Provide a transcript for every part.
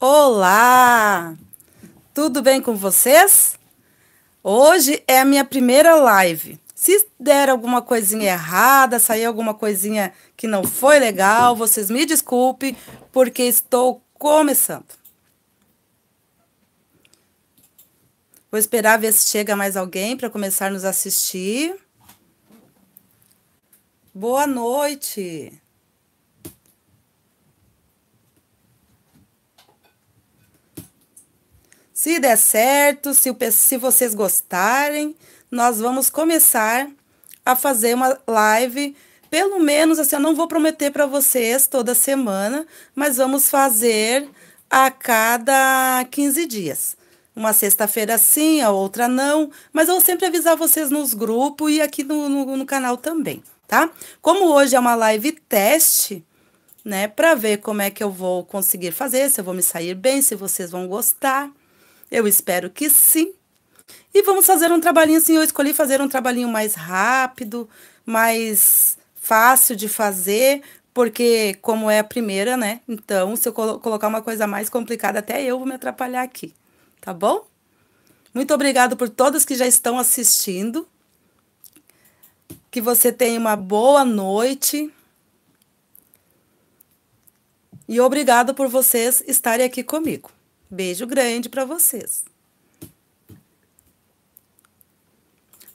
Olá! Tudo bem com vocês? Hoje é a minha primeira live. Se der alguma coisinha errada, sair alguma coisinha que não foi legal, vocês me desculpem, porque estou começando. Vou esperar ver se chega mais alguém para começar a nos assistir. Boa noite! Se der certo, se, se vocês gostarem, nós vamos começar a fazer uma live. Pelo menos, assim, eu não vou prometer para vocês toda semana, mas vamos fazer a cada 15 dias. Uma sexta-feira sim, a outra não, mas eu vou sempre avisar vocês nos grupos e aqui no, no, no canal também, tá? Como hoje é uma live teste, né, para ver como é que eu vou conseguir fazer, se eu vou me sair bem, se vocês vão gostar. Eu espero que sim. E vamos fazer um trabalhinho assim. Eu escolhi fazer um trabalhinho mais rápido, mais fácil de fazer, porque como é a primeira, né? Então, se eu colocar uma coisa mais complicada, até eu vou me atrapalhar aqui, tá bom? Muito obrigado por todos que já estão assistindo. Que você tenha uma boa noite. E obrigado por vocês estarem aqui comigo. Beijo grande para vocês.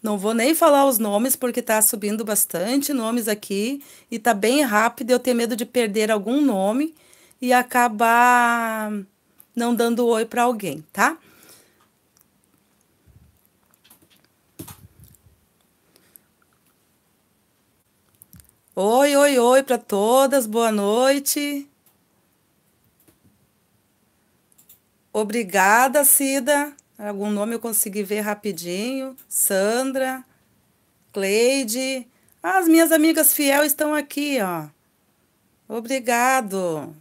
Não vou nem falar os nomes porque tá subindo bastante nomes aqui e tá bem rápido. Eu tenho medo de perder algum nome e acabar não dando oi para alguém, tá? Oi, oi, oi para todas. Boa noite. Obrigada, Cida. Algum nome eu consegui ver rapidinho. Sandra, Cleide. As minhas amigas fiel estão aqui, ó. Obrigado.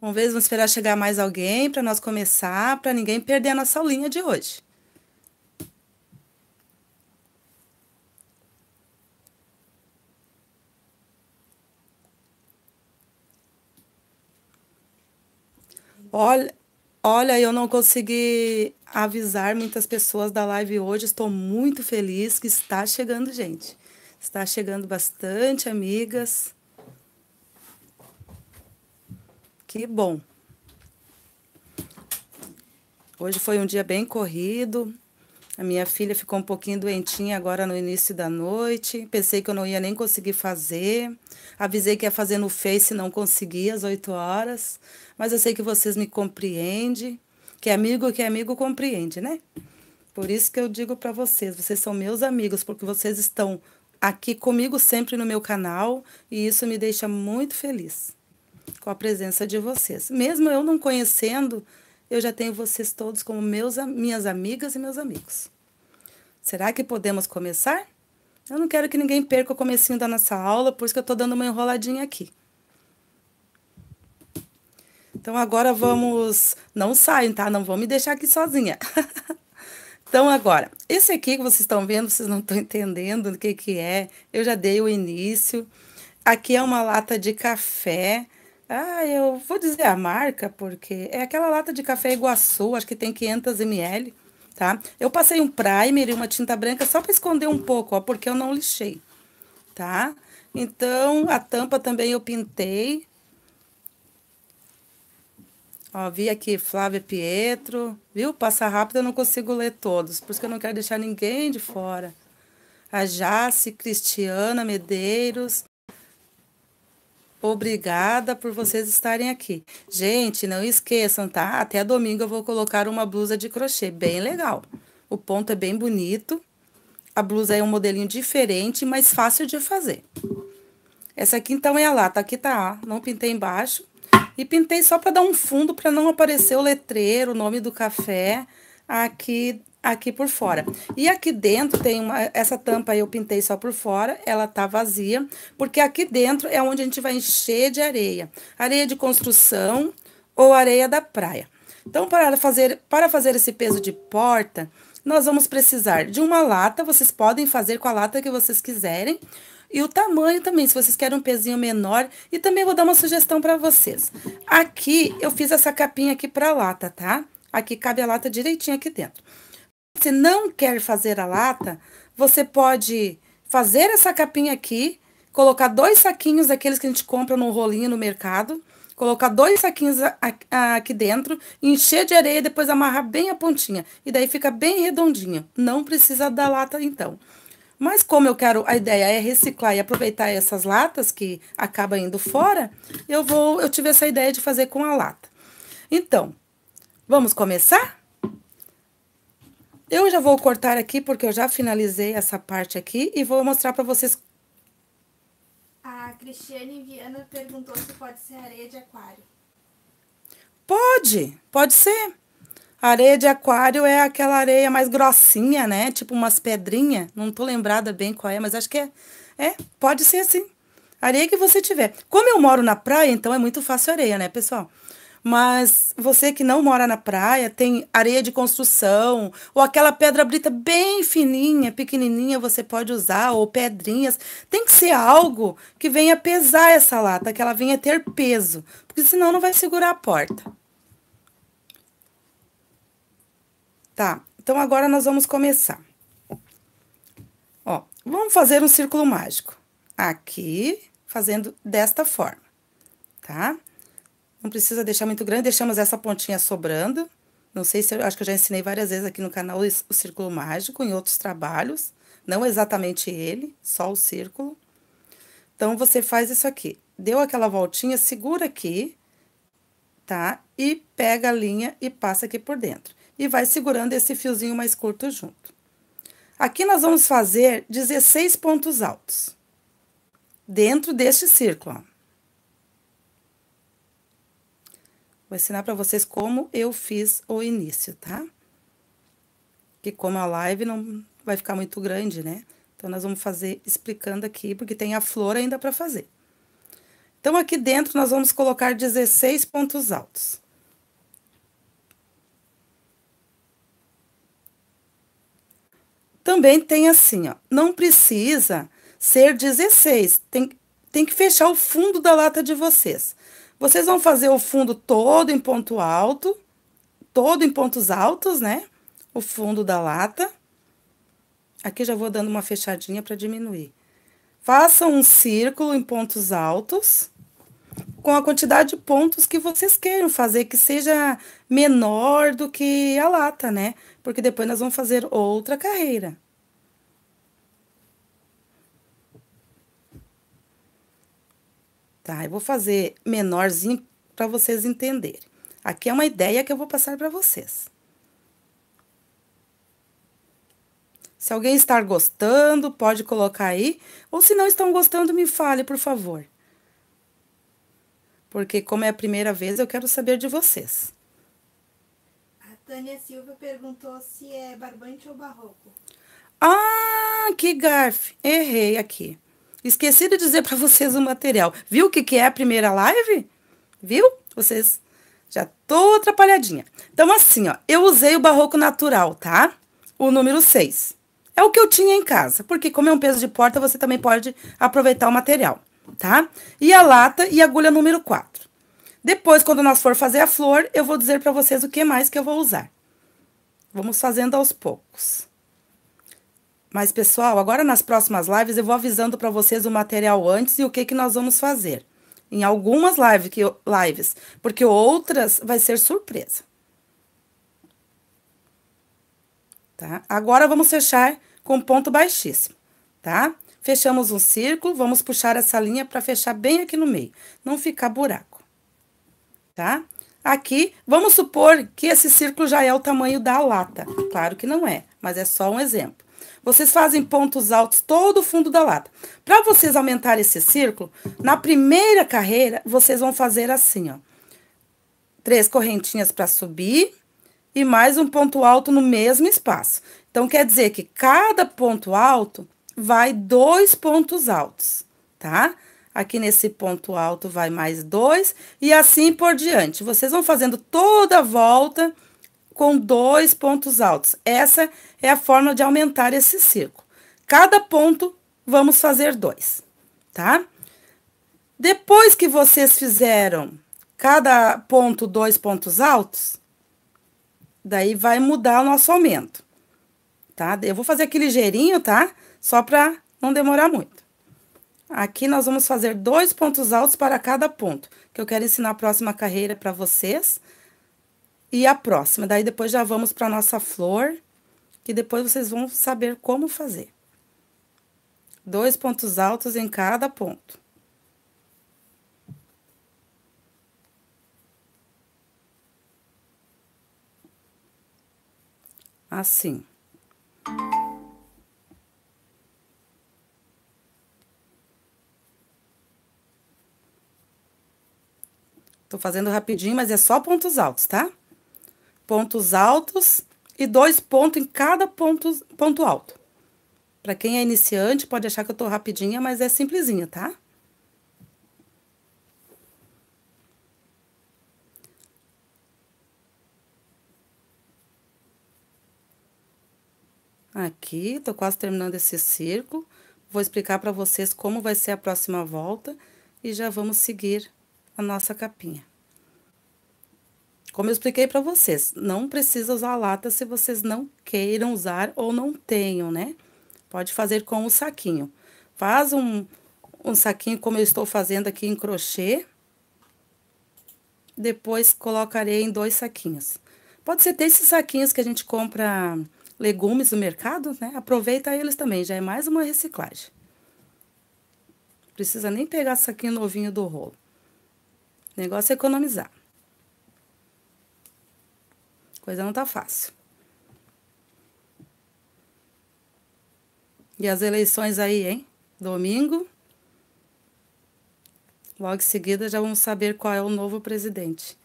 Vamos ver, vamos esperar chegar mais alguém para nós começar, para ninguém perder a nossa aulinha de hoje. Olha, olha, eu não consegui avisar muitas pessoas da live hoje. Estou muito feliz que está chegando gente. Está chegando bastante amigas. Que bom. Hoje foi um dia bem corrido. A minha filha ficou um pouquinho doentinha agora no início da noite. Pensei que eu não ia nem conseguir fazer. Avisei que ia fazer no Face, não consegui às 8 horas. Mas eu sei que vocês me compreendem. Que amigo que amigo compreende, né? Por isso que eu digo para vocês, vocês são meus amigos, porque vocês estão aqui comigo sempre no meu canal e isso me deixa muito feliz com a presença de vocês. Mesmo eu não conhecendo, eu já tenho vocês todos como meus, minhas amigas e meus amigos. Será que podemos começar? Eu não quero que ninguém perca o comecinho da nossa aula, por isso que eu estou dando uma enroladinha aqui. Então, agora vamos... Não saem, tá? Não vão me deixar aqui sozinha. então, agora, esse aqui que vocês estão vendo, vocês não estão entendendo o que que é. Eu já dei o início. Aqui é uma lata de café ah, eu vou dizer a marca, porque é aquela lata de café Iguaçu, acho que tem 500 ml, tá? Eu passei um primer e uma tinta branca só para esconder um pouco, ó, porque eu não lixei, tá? Então, a tampa também eu pintei. Ó, vi aqui Flávia Pietro, viu? Passa rápido, eu não consigo ler todos, por isso que eu não quero deixar ninguém de fora. A Jace, Cristiana Medeiros, Obrigada por vocês estarem aqui. Gente, não esqueçam, tá? Até domingo eu vou colocar uma blusa de crochê, bem legal. O ponto é bem bonito. A blusa é um modelinho diferente, mas fácil de fazer. Essa aqui, então, é a lata. Aqui tá, ó, não pintei embaixo. E pintei só para dar um fundo, para não aparecer o letreiro, o nome do café aqui aqui por fora. E aqui dentro tem uma, essa tampa eu pintei só por fora, ela tá vazia, porque aqui dentro é onde a gente vai encher de areia. Areia de construção ou areia da praia. Então, para fazer, para fazer esse peso de porta, nós vamos precisar de uma lata, vocês podem fazer com a lata que vocês quiserem. E o tamanho também, se vocês querem um pezinho menor. E também vou dar uma sugestão para vocês. Aqui, eu fiz essa capinha aqui para lata, tá? Aqui cabe a lata direitinho aqui dentro. Se não quer fazer a lata, você pode fazer essa capinha aqui, colocar dois saquinhos daqueles que a gente compra no rolinho no mercado, colocar dois saquinhos aqui dentro, encher de areia e depois amarrar bem a pontinha. E daí fica bem redondinho. Não precisa da lata, então. Mas como eu quero, a ideia é reciclar e aproveitar essas latas que acaba indo fora, eu vou, eu tive essa ideia de fazer com a lata. Então, vamos começar? Eu já vou cortar aqui, porque eu já finalizei essa parte aqui e vou mostrar para vocês. A Cristiane Viana perguntou se pode ser areia de aquário. Pode, pode ser. Areia de aquário é aquela areia mais grossinha, né? Tipo umas pedrinhas. Não tô lembrada bem qual é, mas acho que é. É, pode ser assim. Areia que você tiver. Como eu moro na praia, então é muito fácil areia, né, pessoal? Mas você que não mora na praia, tem areia de construção, ou aquela pedra brita bem fininha, pequenininha, você pode usar, ou pedrinhas. Tem que ser algo que venha pesar essa lata, que ela venha ter peso, porque senão não vai segurar a porta. Tá, então agora nós vamos começar. Ó, vamos fazer um círculo mágico. Aqui, fazendo desta forma, tá? Não precisa deixar muito grande, deixamos essa pontinha sobrando. Não sei se eu acho que eu já ensinei várias vezes aqui no canal o círculo mágico em outros trabalhos. Não exatamente ele, só o círculo. Então, você faz isso aqui. Deu aquela voltinha, segura aqui, tá? E pega a linha e passa aqui por dentro. E vai segurando esse fiozinho mais curto junto. Aqui nós vamos fazer 16 pontos altos. Dentro deste círculo, ó. Vou ensinar para vocês como eu fiz o início, tá? Que como a live não vai ficar muito grande, né? Então, nós vamos fazer explicando aqui, porque tem a flor ainda para fazer. Então, aqui dentro, nós vamos colocar 16 pontos altos. Também tem assim, ó, não precisa ser 16, tem, tem que fechar o fundo da lata de vocês. Vocês vão fazer o fundo todo em ponto alto, todo em pontos altos, né? O fundo da lata. Aqui já vou dando uma fechadinha para diminuir. Façam um círculo em pontos altos, com a quantidade de pontos que vocês queiram fazer, que seja menor do que a lata, né? Porque depois nós vamos fazer outra carreira. Tá? Eu vou fazer menorzinho para vocês entenderem. Aqui é uma ideia que eu vou passar para vocês. Se alguém estar gostando, pode colocar aí. Ou se não estão gostando, me fale, por favor. Porque como é a primeira vez, eu quero saber de vocês. A Tânia Silva perguntou se é barbante ou barroco. Ah, que garfe! Errei aqui. Esqueci de dizer para vocês o material. Viu o que, que é a primeira live? Viu? Vocês já tô atrapalhadinha. Então, assim, ó, eu usei o barroco natural, tá? O número 6. É o que eu tinha em casa, porque como é um peso de porta, você também pode aproveitar o material, tá? E a lata e agulha número 4. Depois, quando nós for fazer a flor, eu vou dizer para vocês o que mais que eu vou usar. Vamos fazendo aos poucos. Mas, pessoal, agora nas próximas lives eu vou avisando para vocês o material antes e o que, que nós vamos fazer. Em algumas live, que, lives, porque outras vai ser surpresa. Tá? Agora, vamos fechar com ponto baixíssimo, tá? Fechamos um círculo, vamos puxar essa linha para fechar bem aqui no meio, não ficar buraco, tá? Aqui, vamos supor que esse círculo já é o tamanho da lata. Claro que não é, mas é só um exemplo. Vocês fazem pontos altos todo o fundo da lata. Para vocês aumentar esse círculo, na primeira carreira, vocês vão fazer assim, ó. Três correntinhas para subir e mais um ponto alto no mesmo espaço. Então, quer dizer que cada ponto alto vai dois pontos altos, tá? Aqui nesse ponto alto vai mais dois e assim por diante. Vocês vão fazendo toda a volta com dois pontos altos. Essa é a forma de aumentar esse círculo. Cada ponto, vamos fazer dois, tá? Depois que vocês fizeram cada ponto dois pontos altos, daí vai mudar o nosso aumento, tá? Eu vou fazer aqui ligeirinho, tá? Só para não demorar muito. Aqui nós vamos fazer dois pontos altos para cada ponto, que eu quero ensinar a próxima carreira para vocês. E a próxima, daí depois já vamos para nossa flor, que depois vocês vão saber como fazer. Dois pontos altos em cada ponto. Assim. Tô fazendo rapidinho, mas é só pontos altos, tá? Pontos altos e dois pontos em cada ponto, ponto alto. Para quem é iniciante, pode achar que eu tô rapidinha, mas é simplesinha, tá? Aqui, tô quase terminando esse círculo. Vou explicar para vocês como vai ser a próxima volta e já vamos seguir a nossa capinha. Como eu expliquei para vocês, não precisa usar lata se vocês não queiram usar ou não tenham, né? Pode fazer com o saquinho. Faz um, um saquinho como eu estou fazendo aqui em crochê. Depois colocarei em dois saquinhos. Pode ser ter esses saquinhos que a gente compra legumes no mercado, né? Aproveita eles também, já é mais uma reciclagem. Precisa nem pegar saquinho novinho do rolo. O negócio é economizar. Coisa não tá fácil. E as eleições aí, hein? Domingo. Logo em seguida já vamos saber qual é o novo presidente.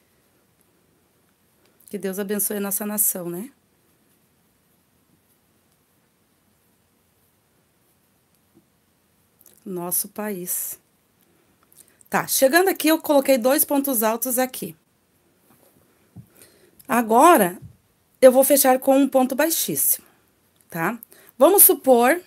Que Deus abençoe a nossa nação, né? Nosso país. Tá, chegando aqui, eu coloquei dois pontos altos aqui. Agora, eu vou fechar com um ponto baixíssimo, tá? Vamos supor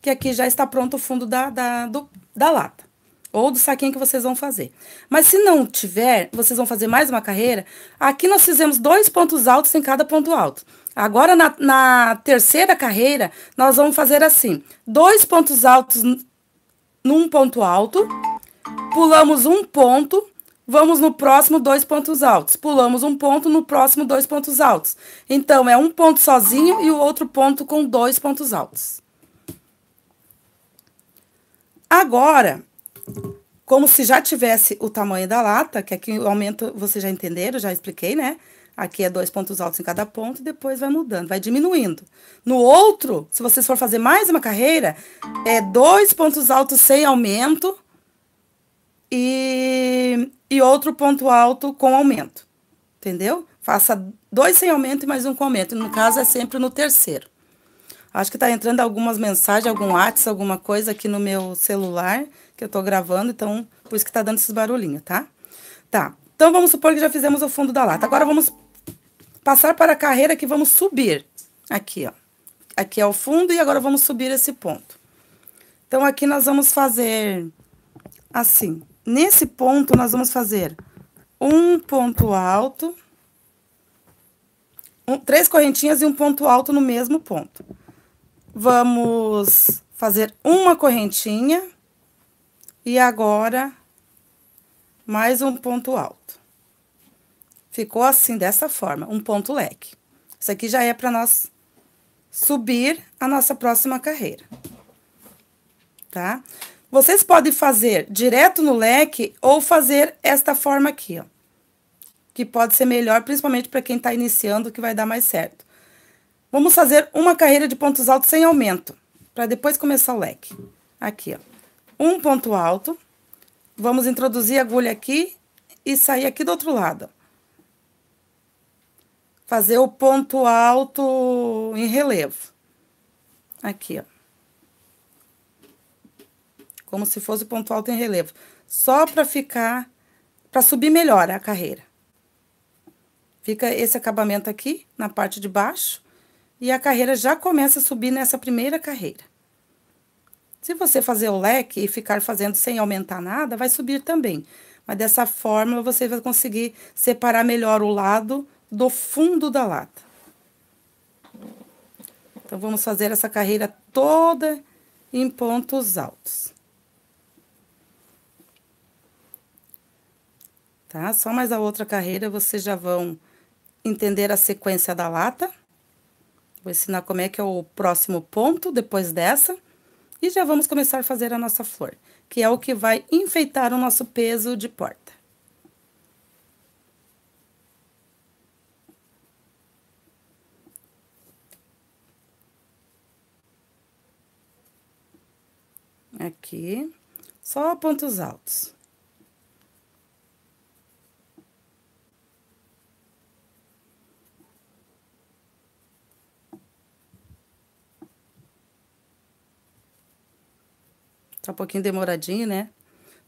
que aqui já está pronto o fundo da, da, do, da lata, ou do saquinho que vocês vão fazer. Mas se não tiver, vocês vão fazer mais uma carreira, aqui nós fizemos dois pontos altos em cada ponto alto. Agora, na, na terceira carreira, nós vamos fazer assim, dois pontos altos num ponto alto pulamos um ponto, vamos no próximo dois pontos altos. Pulamos um ponto no próximo dois pontos altos. Então, é um ponto sozinho e o outro ponto com dois pontos altos. Agora, como se já tivesse o tamanho da lata, que aqui o aumento, vocês já entenderam, já expliquei, né? Aqui é dois pontos altos em cada ponto, depois vai mudando, vai diminuindo. No outro, se vocês for fazer mais uma carreira, é dois pontos altos sem aumento, e, e outro ponto alto com aumento, entendeu? Faça dois sem aumento e mais um com aumento. No caso, é sempre no terceiro. Acho que tá entrando algumas mensagens, algum WhatsApp, alguma coisa aqui no meu celular, que eu tô gravando, então, por isso que tá dando esses barulhinhos, tá? Tá, então vamos supor que já fizemos o fundo da lata. Agora, vamos passar para a carreira que vamos subir. Aqui, ó. Aqui é o fundo e agora vamos subir esse ponto. Então, aqui nós vamos fazer assim. Nesse ponto, nós vamos fazer um ponto alto, um, três correntinhas e um ponto alto no mesmo ponto. Vamos fazer uma correntinha e agora mais um ponto alto. Ficou assim, dessa forma, um ponto leque. Isso aqui já é para nós subir a nossa próxima carreira. Tá? Vocês podem fazer direto no leque ou fazer esta forma aqui, ó. Que pode ser melhor, principalmente para quem está iniciando, que vai dar mais certo. Vamos fazer uma carreira de pontos altos sem aumento, para depois começar o leque. Aqui, ó. Um ponto alto. Vamos introduzir a agulha aqui e sair aqui do outro lado. Fazer o ponto alto em relevo. Aqui, ó como se fosse ponto alto em relevo, só para ficar, para subir melhor a carreira. Fica esse acabamento aqui, na parte de baixo, e a carreira já começa a subir nessa primeira carreira. Se você fazer o leque e ficar fazendo sem aumentar nada, vai subir também. Mas dessa forma, você vai conseguir separar melhor o lado do fundo da lata. Então, vamos fazer essa carreira toda em pontos altos. Tá? Só mais a outra carreira, vocês já vão entender a sequência da lata. Vou ensinar como é que é o próximo ponto depois dessa. E já vamos começar a fazer a nossa flor, que é o que vai enfeitar o nosso peso de porta. Aqui, só pontos altos. Tá um pouquinho demoradinho, né?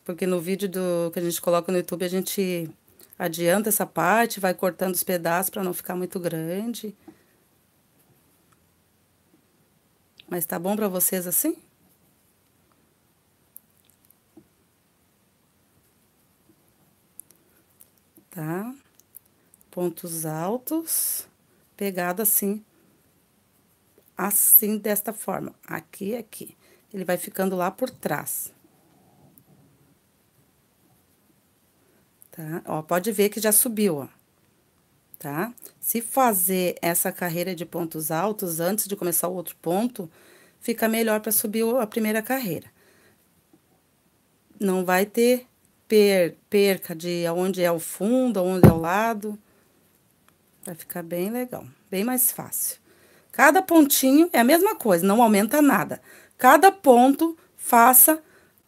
Porque no vídeo do que a gente coloca no YouTube, a gente adianta essa parte, vai cortando os pedaços para não ficar muito grande. Mas tá bom para vocês assim? Tá? Pontos altos, pegado assim, assim, desta forma, aqui aqui ele vai ficando lá por trás. Tá? Ó, pode ver que já subiu, ó. Tá? Se fazer essa carreira de pontos altos antes de começar o outro ponto, fica melhor para subir a primeira carreira. Não vai ter per, perca de onde é o fundo, onde é o lado. Vai ficar bem legal, bem mais fácil. Cada pontinho é a mesma coisa, não aumenta nada. Cada ponto, faça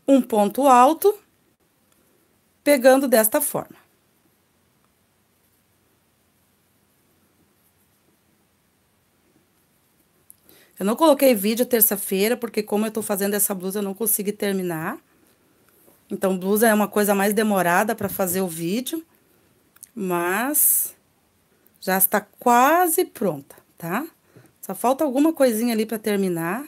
um ponto alto, pegando desta forma. Eu não coloquei vídeo terça-feira, porque como eu tô fazendo essa blusa, eu não consegui terminar. Então, blusa é uma coisa mais demorada para fazer o vídeo, mas já está quase pronta, tá? Só falta alguma coisinha ali para terminar.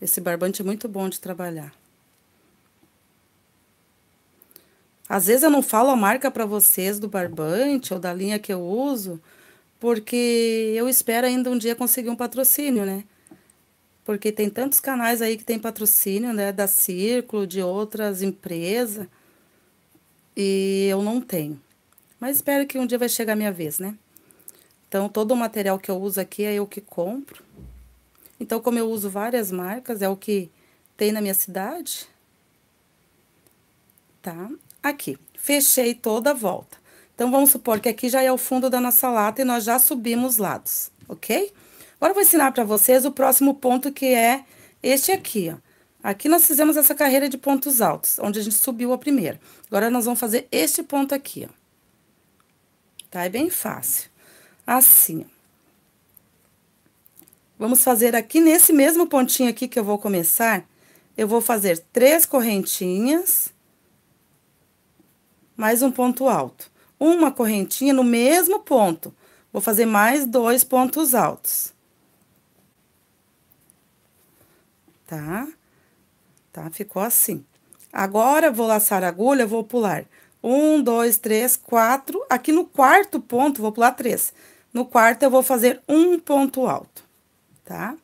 Esse barbante é muito bom de trabalhar. Às vezes eu não falo a marca para vocês do barbante ou da linha que eu uso, porque eu espero ainda um dia conseguir um patrocínio, né? Porque tem tantos canais aí que tem patrocínio, né? Da Círculo, de outras empresas. E eu não tenho. Mas espero que um dia vai chegar a minha vez, né? Então, todo o material que eu uso aqui é eu que compro. Então, como eu uso várias marcas, é o que tem na minha cidade. Tá? Aqui, fechei toda a volta. Então, vamos supor que aqui já é o fundo da nossa lata e nós já subimos os lados, ok? Agora, eu vou ensinar para vocês o próximo ponto, que é este aqui, ó. Aqui nós fizemos essa carreira de pontos altos, onde a gente subiu a primeira. Agora, nós vamos fazer este ponto aqui, ó. Tá? É bem fácil. Assim, ó. Vamos fazer aqui nesse mesmo pontinho aqui que eu vou começar, eu vou fazer três correntinhas, mais um ponto alto. Uma correntinha no mesmo ponto, vou fazer mais dois pontos altos. Tá? Tá? Ficou assim. Agora, vou laçar a agulha, vou pular um, dois, três, quatro. Aqui no quarto ponto, vou pular três. No quarto, eu vou fazer um ponto alto tá?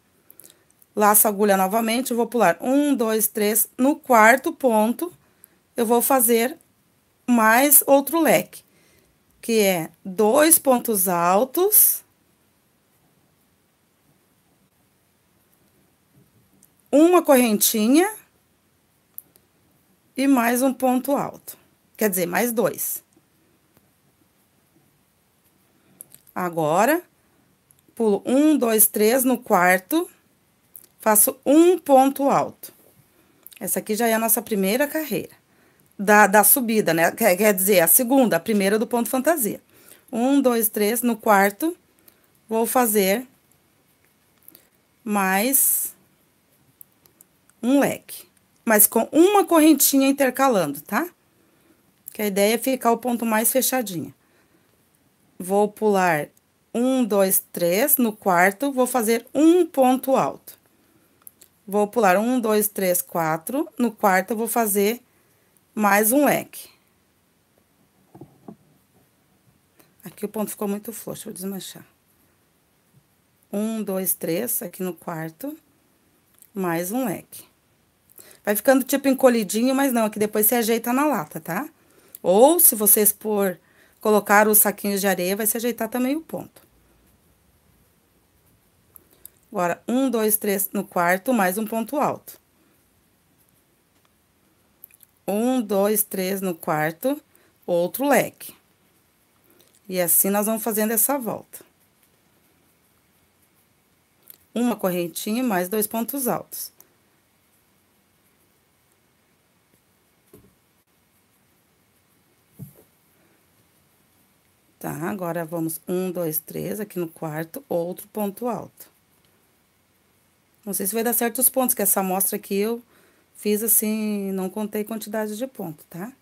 Laço agulha novamente, vou pular um, dois, três. No quarto ponto, eu vou fazer mais outro leque, que é dois pontos altos. Uma correntinha e mais um ponto alto. Quer dizer, mais dois. Agora, pulo um, dois, três no quarto, faço um ponto alto. Essa aqui já é a nossa primeira carreira da, da subida, né? Quer, quer dizer, a segunda, a primeira do ponto fantasia. Um, dois, três, no quarto, vou fazer mais um leque. Mas com uma correntinha intercalando, tá? Que a ideia é ficar o ponto mais fechadinho. Vou pular um, dois, três. No quarto, vou fazer um ponto alto. Vou pular um, dois, três, quatro. No quarto, eu vou fazer mais um leque. Aqui o ponto ficou muito frouxo, vou desmanchar. Um, dois, três, aqui no quarto, mais um leque. Vai ficando tipo encolhidinho, mas não, aqui depois você ajeita na lata, tá? Ou, se vocês por colocar os saquinhos de areia, vai se ajeitar também o ponto. Agora, um, dois, três no quarto, mais um ponto alto. Um, dois, três no quarto, outro leque. E assim nós vamos fazendo essa volta. Uma correntinha mais dois pontos altos. Tá, agora vamos um, dois, três aqui no quarto, outro ponto alto. Não sei se vai dar certo os pontos, que essa amostra aqui eu fiz assim, não contei quantidade de ponto, tá?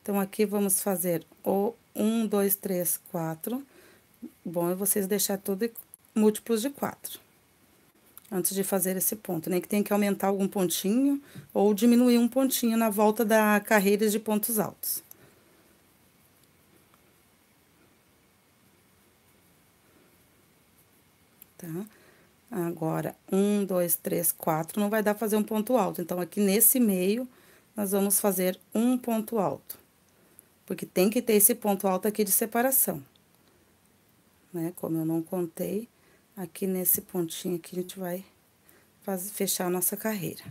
Então, aqui vamos fazer o um, dois, três, quatro. Bom é vocês deixar tudo múltiplos de quatro. Antes de fazer esse ponto, nem que tenha que aumentar algum pontinho ou diminuir um pontinho na volta da carreira de pontos altos. Tá? Agora, um, dois, três, quatro, não vai dar fazer um ponto alto. Então, aqui nesse meio, nós vamos fazer um ponto alto. Porque tem que ter esse ponto alto aqui de separação. Né? Como eu não contei, aqui nesse pontinho aqui, a gente vai fechar a nossa carreira.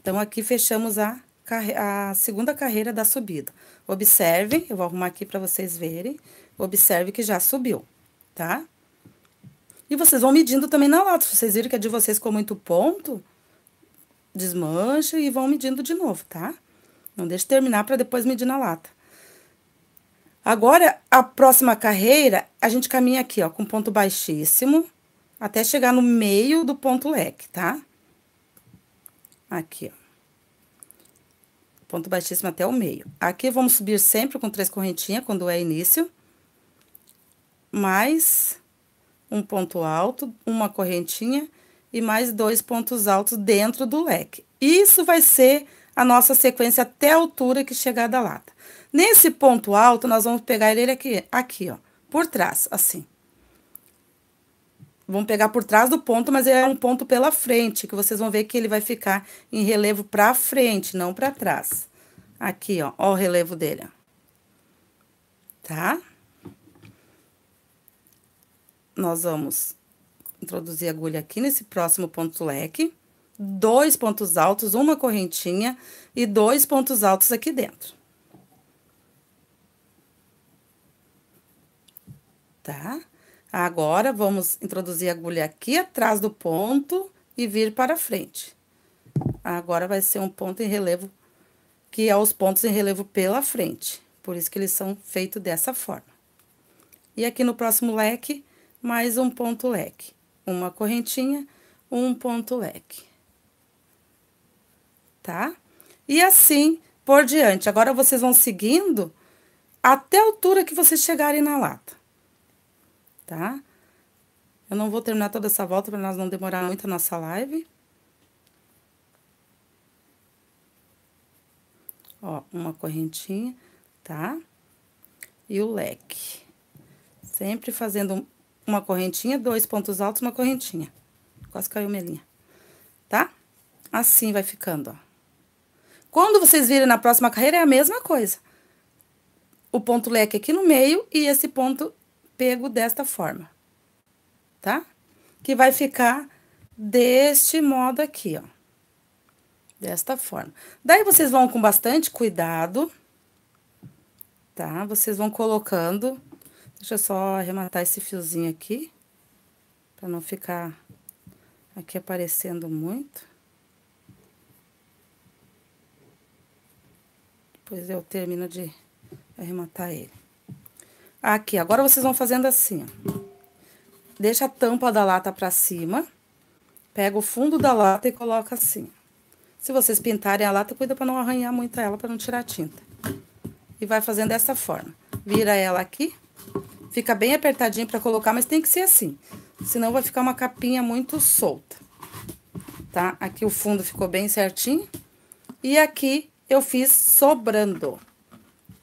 Então, aqui fechamos a, a segunda carreira da subida. Observem, eu vou arrumar aqui para vocês verem. Observe que já subiu, tá? E vocês vão medindo também na lata. Vocês viram que a de vocês ficou muito ponto, desmancha e vão medindo de novo, tá? Não deixe terminar para depois medir na lata. Agora, a próxima carreira, a gente caminha aqui, ó, com ponto baixíssimo, até chegar no meio do ponto leque, tá? Aqui, ó. Ponto baixíssimo até o meio. Aqui, vamos subir sempre com três correntinhas, quando é início. Mais um ponto alto, uma correntinha e mais dois pontos altos dentro do leque. Isso vai ser a nossa sequência até a altura que chegar da lata. Nesse ponto alto, nós vamos pegar ele aqui, aqui, ó, por trás, assim. Vamos pegar por trás do ponto, mas é um ponto pela frente, que vocês vão ver que ele vai ficar em relevo pra frente, não pra trás. Aqui, ó, ó o relevo dele, ó. Tá? Nós vamos introduzir a agulha aqui nesse próximo ponto leque, dois pontos altos, uma correntinha e dois pontos altos aqui dentro. tá? Agora, vamos introduzir a agulha aqui atrás do ponto e vir para frente. Agora, vai ser um ponto em relevo, que é os pontos em relevo pela frente. Por isso que eles são feitos dessa forma. E aqui no próximo leque, mais um ponto leque. Uma correntinha, um ponto leque. Tá? E assim por diante. Agora, vocês vão seguindo até a altura que vocês chegarem na lata tá? Eu não vou terminar toda essa volta para nós não demorar muito a nossa live. Ó, uma correntinha, tá? E o leque. Sempre fazendo uma correntinha, dois pontos altos, uma correntinha. Quase caiu minha linha, tá? Assim vai ficando, ó. Quando vocês virem na próxima carreira, é a mesma coisa. O ponto leque aqui no meio e esse ponto pego desta forma, tá? Que vai ficar deste modo aqui, ó. Desta forma. Daí, vocês vão com bastante cuidado, tá? Vocês vão colocando... Deixa eu só arrematar esse fiozinho aqui, pra não ficar aqui aparecendo muito. Depois eu termino de arrematar ele. Aqui, agora vocês vão fazendo assim, ó. Deixa a tampa da lata pra cima. Pega o fundo da lata e coloca assim. Se vocês pintarem a lata, cuida para não arranhar muito ela, para não tirar a tinta. E vai fazendo dessa forma. Vira ela aqui. Fica bem apertadinho para colocar, mas tem que ser assim. Senão vai ficar uma capinha muito solta. Tá? Aqui o fundo ficou bem certinho. E aqui eu fiz sobrando,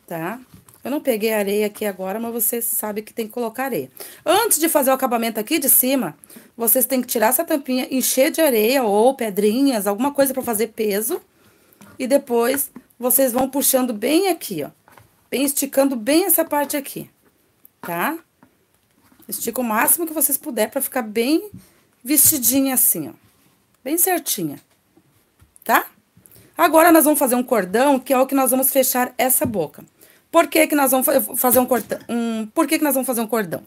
tá? Eu não peguei areia aqui agora, mas você sabe que tem que colocar areia. Antes de fazer o acabamento aqui de cima, vocês têm que tirar essa tampinha, encher de areia ou pedrinhas, alguma coisa para fazer peso. E depois vocês vão puxando bem aqui, ó. Bem esticando bem essa parte aqui, tá? Estica o máximo que vocês puderem para ficar bem vestidinha assim, ó. Bem certinha, tá? Agora, nós vamos fazer um cordão, que é o que nós vamos fechar essa boca. Por que, que nós vamos fazer um cordão? Um, por que, que nós vamos fazer um cordão?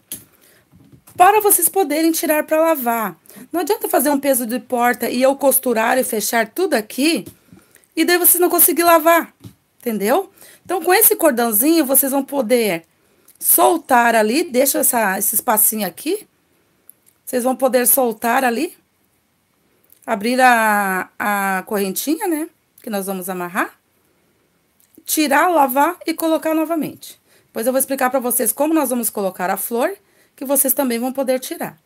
Para vocês poderem tirar para lavar. Não adianta fazer um peso de porta e eu costurar e fechar tudo aqui, e daí vocês não conseguir lavar, entendeu? Então, com esse cordãozinho, vocês vão poder soltar ali, deixa essa, esse espacinho aqui, vocês vão poder soltar ali, abrir a, a correntinha, né? Que nós vamos amarrar tirar, lavar e colocar novamente. Depois eu vou explicar para vocês como nós vamos colocar a flor, que vocês também vão poder tirar.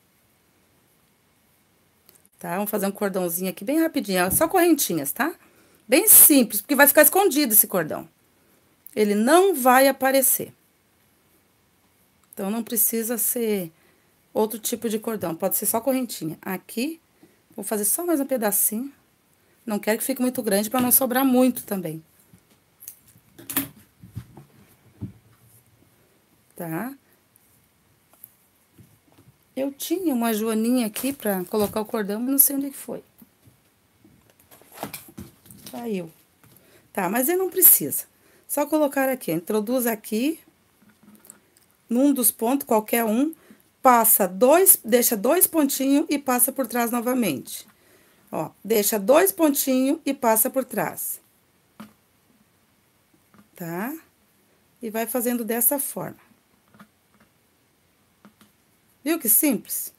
Tá? Vamos fazer um cordãozinho aqui bem rapidinho, só correntinhas, tá? Bem simples, porque vai ficar escondido esse cordão. Ele não vai aparecer. Então, não precisa ser outro tipo de cordão, pode ser só correntinha. Aqui, vou fazer só mais um pedacinho. Não quero que fique muito grande para não sobrar muito também. tá? Eu tinha uma joaninha aqui pra colocar o cordão, mas não sei onde que foi. Saiu. Tá, mas ele não precisa. Só colocar aqui, introduz aqui, num dos pontos, qualquer um, passa dois, deixa dois pontinhos e passa por trás novamente. Ó, deixa dois pontinhos e passa por trás. Tá? E vai fazendo dessa forma. Viu que simples?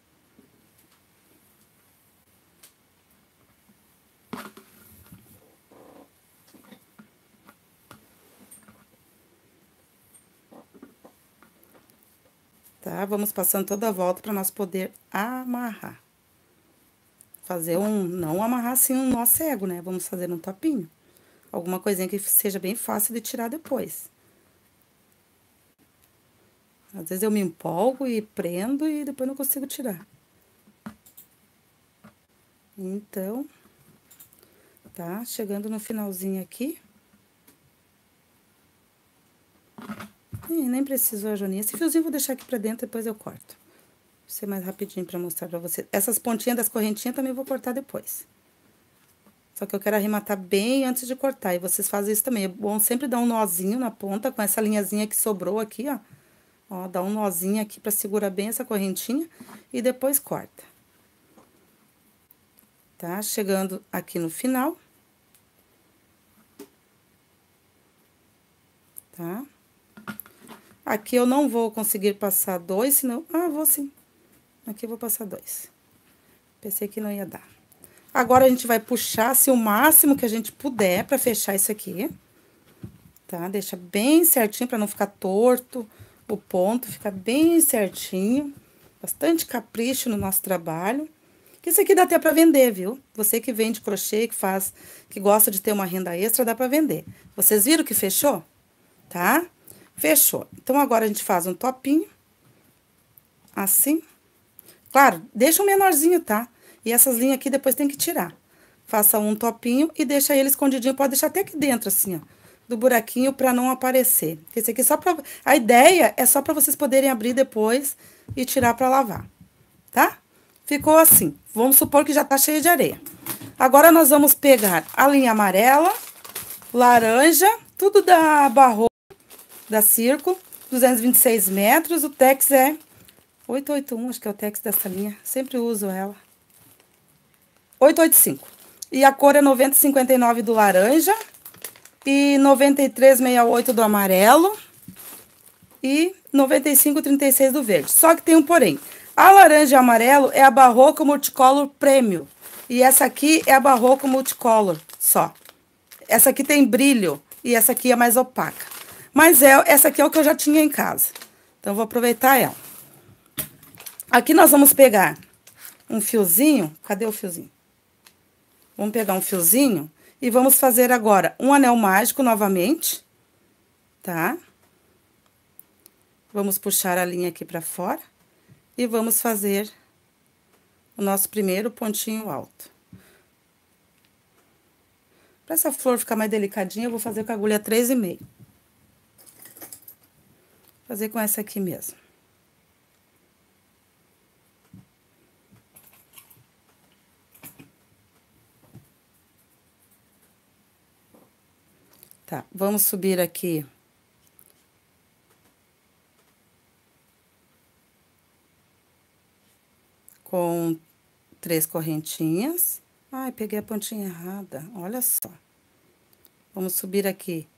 Tá? Vamos passando toda a volta para nós poder amarrar. Fazer um, não amarrar assim um nó cego, né? Vamos fazer um topinho. Alguma coisinha que seja bem fácil de tirar depois. Às vezes eu me empolgo e prendo e depois não consigo tirar. Então, tá? Chegando no finalzinho aqui. Nem preciso a joaninha. Esse fiozinho eu vou deixar aqui pra dentro, depois eu corto. Vou ser mais rapidinho pra mostrar pra vocês. Essas pontinhas das correntinhas também vou cortar depois. Só que eu quero arrematar bem antes de cortar. E vocês fazem isso também. É bom sempre dar um nozinho na ponta com essa linhazinha que sobrou aqui, ó. Ó, dá um nozinho aqui pra segurar bem essa correntinha e depois corta. Tá? Chegando aqui no final. Tá? Aqui eu não vou conseguir passar dois, senão... Ah, vou sim. Aqui eu vou passar dois. Pensei que não ia dar. Agora, a gente vai puxar, assim, o máximo que a gente puder pra fechar isso aqui. Tá? Deixa bem certinho pra não ficar torto o ponto, fica bem certinho. Bastante capricho no nosso trabalho. Que isso aqui dá até para vender, viu? Você que vende crochê, que faz, que gosta de ter uma renda extra, dá para vender. Vocês viram que fechou? Tá? Fechou. Então, agora a gente faz um topinho. Assim. Claro, deixa um menorzinho, tá? E essas linhas aqui depois tem que tirar. Faça um topinho e deixa ele escondidinho. Pode deixar até aqui dentro, assim, ó do buraquinho para não aparecer. Esse aqui é só para a ideia é só para vocês poderem abrir depois e tirar para lavar, tá? Ficou assim. Vamos supor que já tá cheio de areia. Agora nós vamos pegar a linha amarela, laranja, tudo da Barro, da Circo, 226 metros. O Tex é 881, acho que é o Tex dessa linha. Sempre uso ela. 885. E a cor é 9059 do laranja e 9368 do amarelo e 9536 do verde. Só que tem um porém. A laranja e amarelo é a Barroco Multicolor Premium. E essa aqui é a Barroco Multicolor. só. Essa aqui tem brilho e essa aqui é mais opaca. Mas é, essa aqui é o que eu já tinha em casa. Então, eu vou aproveitar ela. Aqui nós vamos pegar um fiozinho. Cadê o fiozinho? Vamos pegar um fiozinho e vamos fazer agora um anel mágico novamente, tá? Vamos puxar a linha aqui pra fora e vamos fazer o nosso primeiro pontinho alto. Para essa flor ficar mais delicadinha, eu vou fazer com a agulha três e meio. Fazer com essa aqui mesmo. Tá, vamos subir aqui. Com três correntinhas. Ai, peguei a pontinha errada, olha só. Vamos subir aqui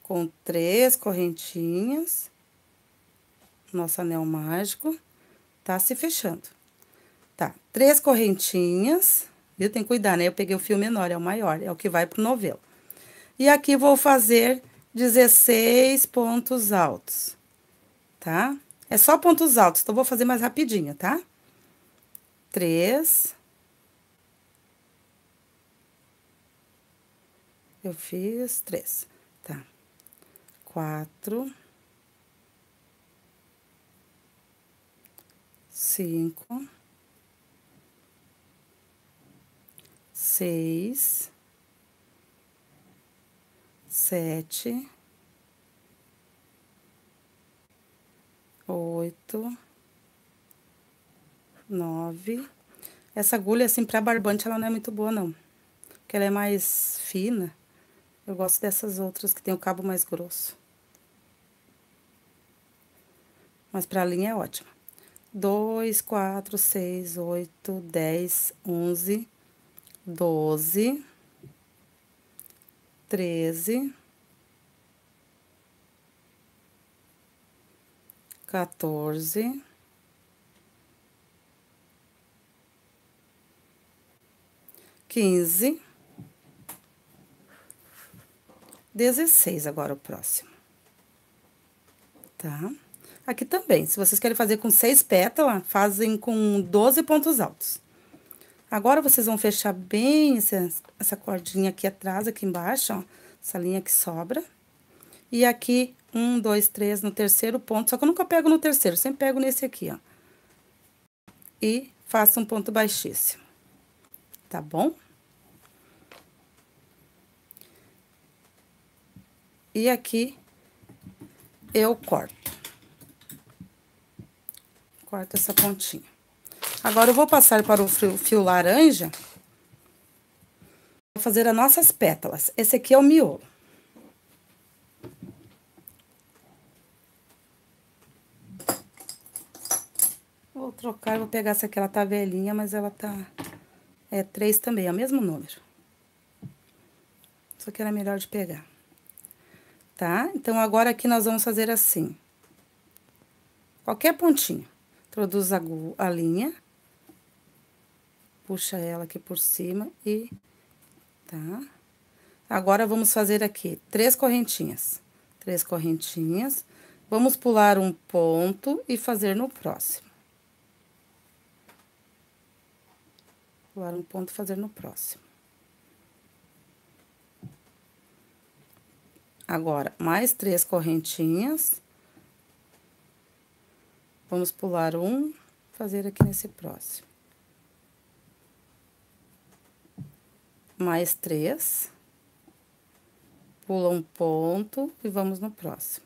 com três correntinhas. Nosso anel mágico tá se fechando. Tá, três correntinhas, viu? Tem que cuidar, né? Eu peguei o fio menor, é o maior, é o que vai pro novelo. E aqui vou fazer 16 pontos altos, tá? É só pontos altos, então vou fazer mais rapidinho, tá? Três. Eu fiz três, tá? Quatro. Cinco. Seis sete, oito, nove. Essa agulha, assim, pra barbante, ela não é muito boa, não. Porque ela é mais fina. Eu gosto dessas outras que tem o cabo mais grosso. Mas pra linha é ótima. Dois, quatro, seis, oito, dez, onze, doze treze, quatorze, quinze, dezesseis agora o próximo. Tá? Aqui também, se vocês querem fazer com seis pétalas, fazem com doze pontos altos. Agora, vocês vão fechar bem essa, essa cordinha aqui atrás, aqui embaixo, ó. Essa linha que sobra. E aqui, um, dois, três, no terceiro ponto. Só que eu nunca pego no terceiro, sempre pego nesse aqui, ó. E faço um ponto baixíssimo. Tá bom? E aqui, eu corto. Corto essa pontinha. Agora, eu vou passar para o fio, fio laranja. Vou fazer as nossas pétalas. Esse aqui é o miolo. Vou trocar, vou pegar essa aqui, ela tá velhinha, mas ela tá... É três também, é o mesmo número. Só que era melhor de pegar. Tá? Então, agora aqui nós vamos fazer assim. Qualquer pontinho. Introduz a, a linha puxa ela aqui por cima e tá? Agora, vamos fazer aqui três correntinhas. Três correntinhas. Vamos pular um ponto e fazer no próximo. Pular um ponto e fazer no próximo. Agora, mais três correntinhas. Vamos pular um, fazer aqui nesse próximo. mais três, pula um ponto e vamos no próximo.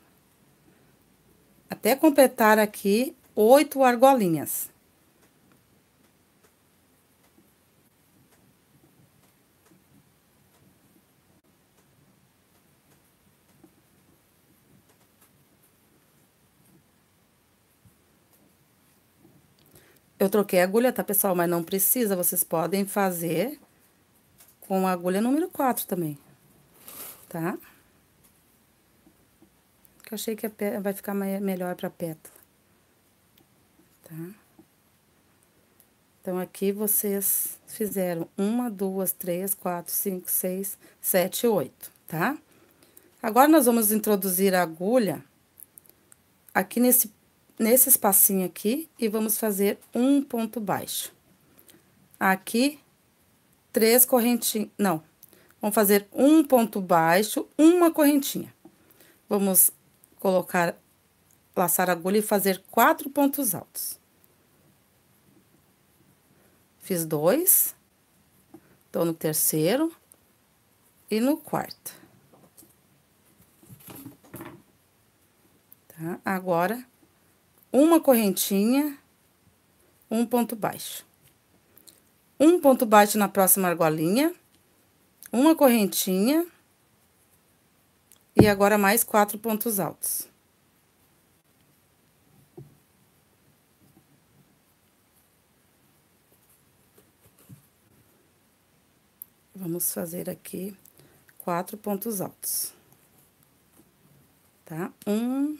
Até completar aqui oito argolinhas. Eu troquei a agulha, tá, pessoal? Mas não precisa, vocês podem fazer com a agulha número 4 também, tá? Que eu achei que vai ficar melhor pra pétala, tá? Então, aqui vocês fizeram uma, duas, três, quatro, cinco, seis, sete, oito, tá? Agora, nós vamos introduzir a agulha aqui nesse, nesse espacinho aqui e vamos fazer um ponto baixo. Aqui, três correntinhas, não, vamos fazer um ponto baixo, uma correntinha. Vamos colocar, laçar a agulha e fazer quatro pontos altos. Fiz dois, tô no terceiro e no quarto. Tá? Agora, uma correntinha, um ponto baixo. Um ponto baixo na próxima argolinha, uma correntinha e agora mais quatro pontos altos. Vamos fazer aqui quatro pontos altos. Tá? Um,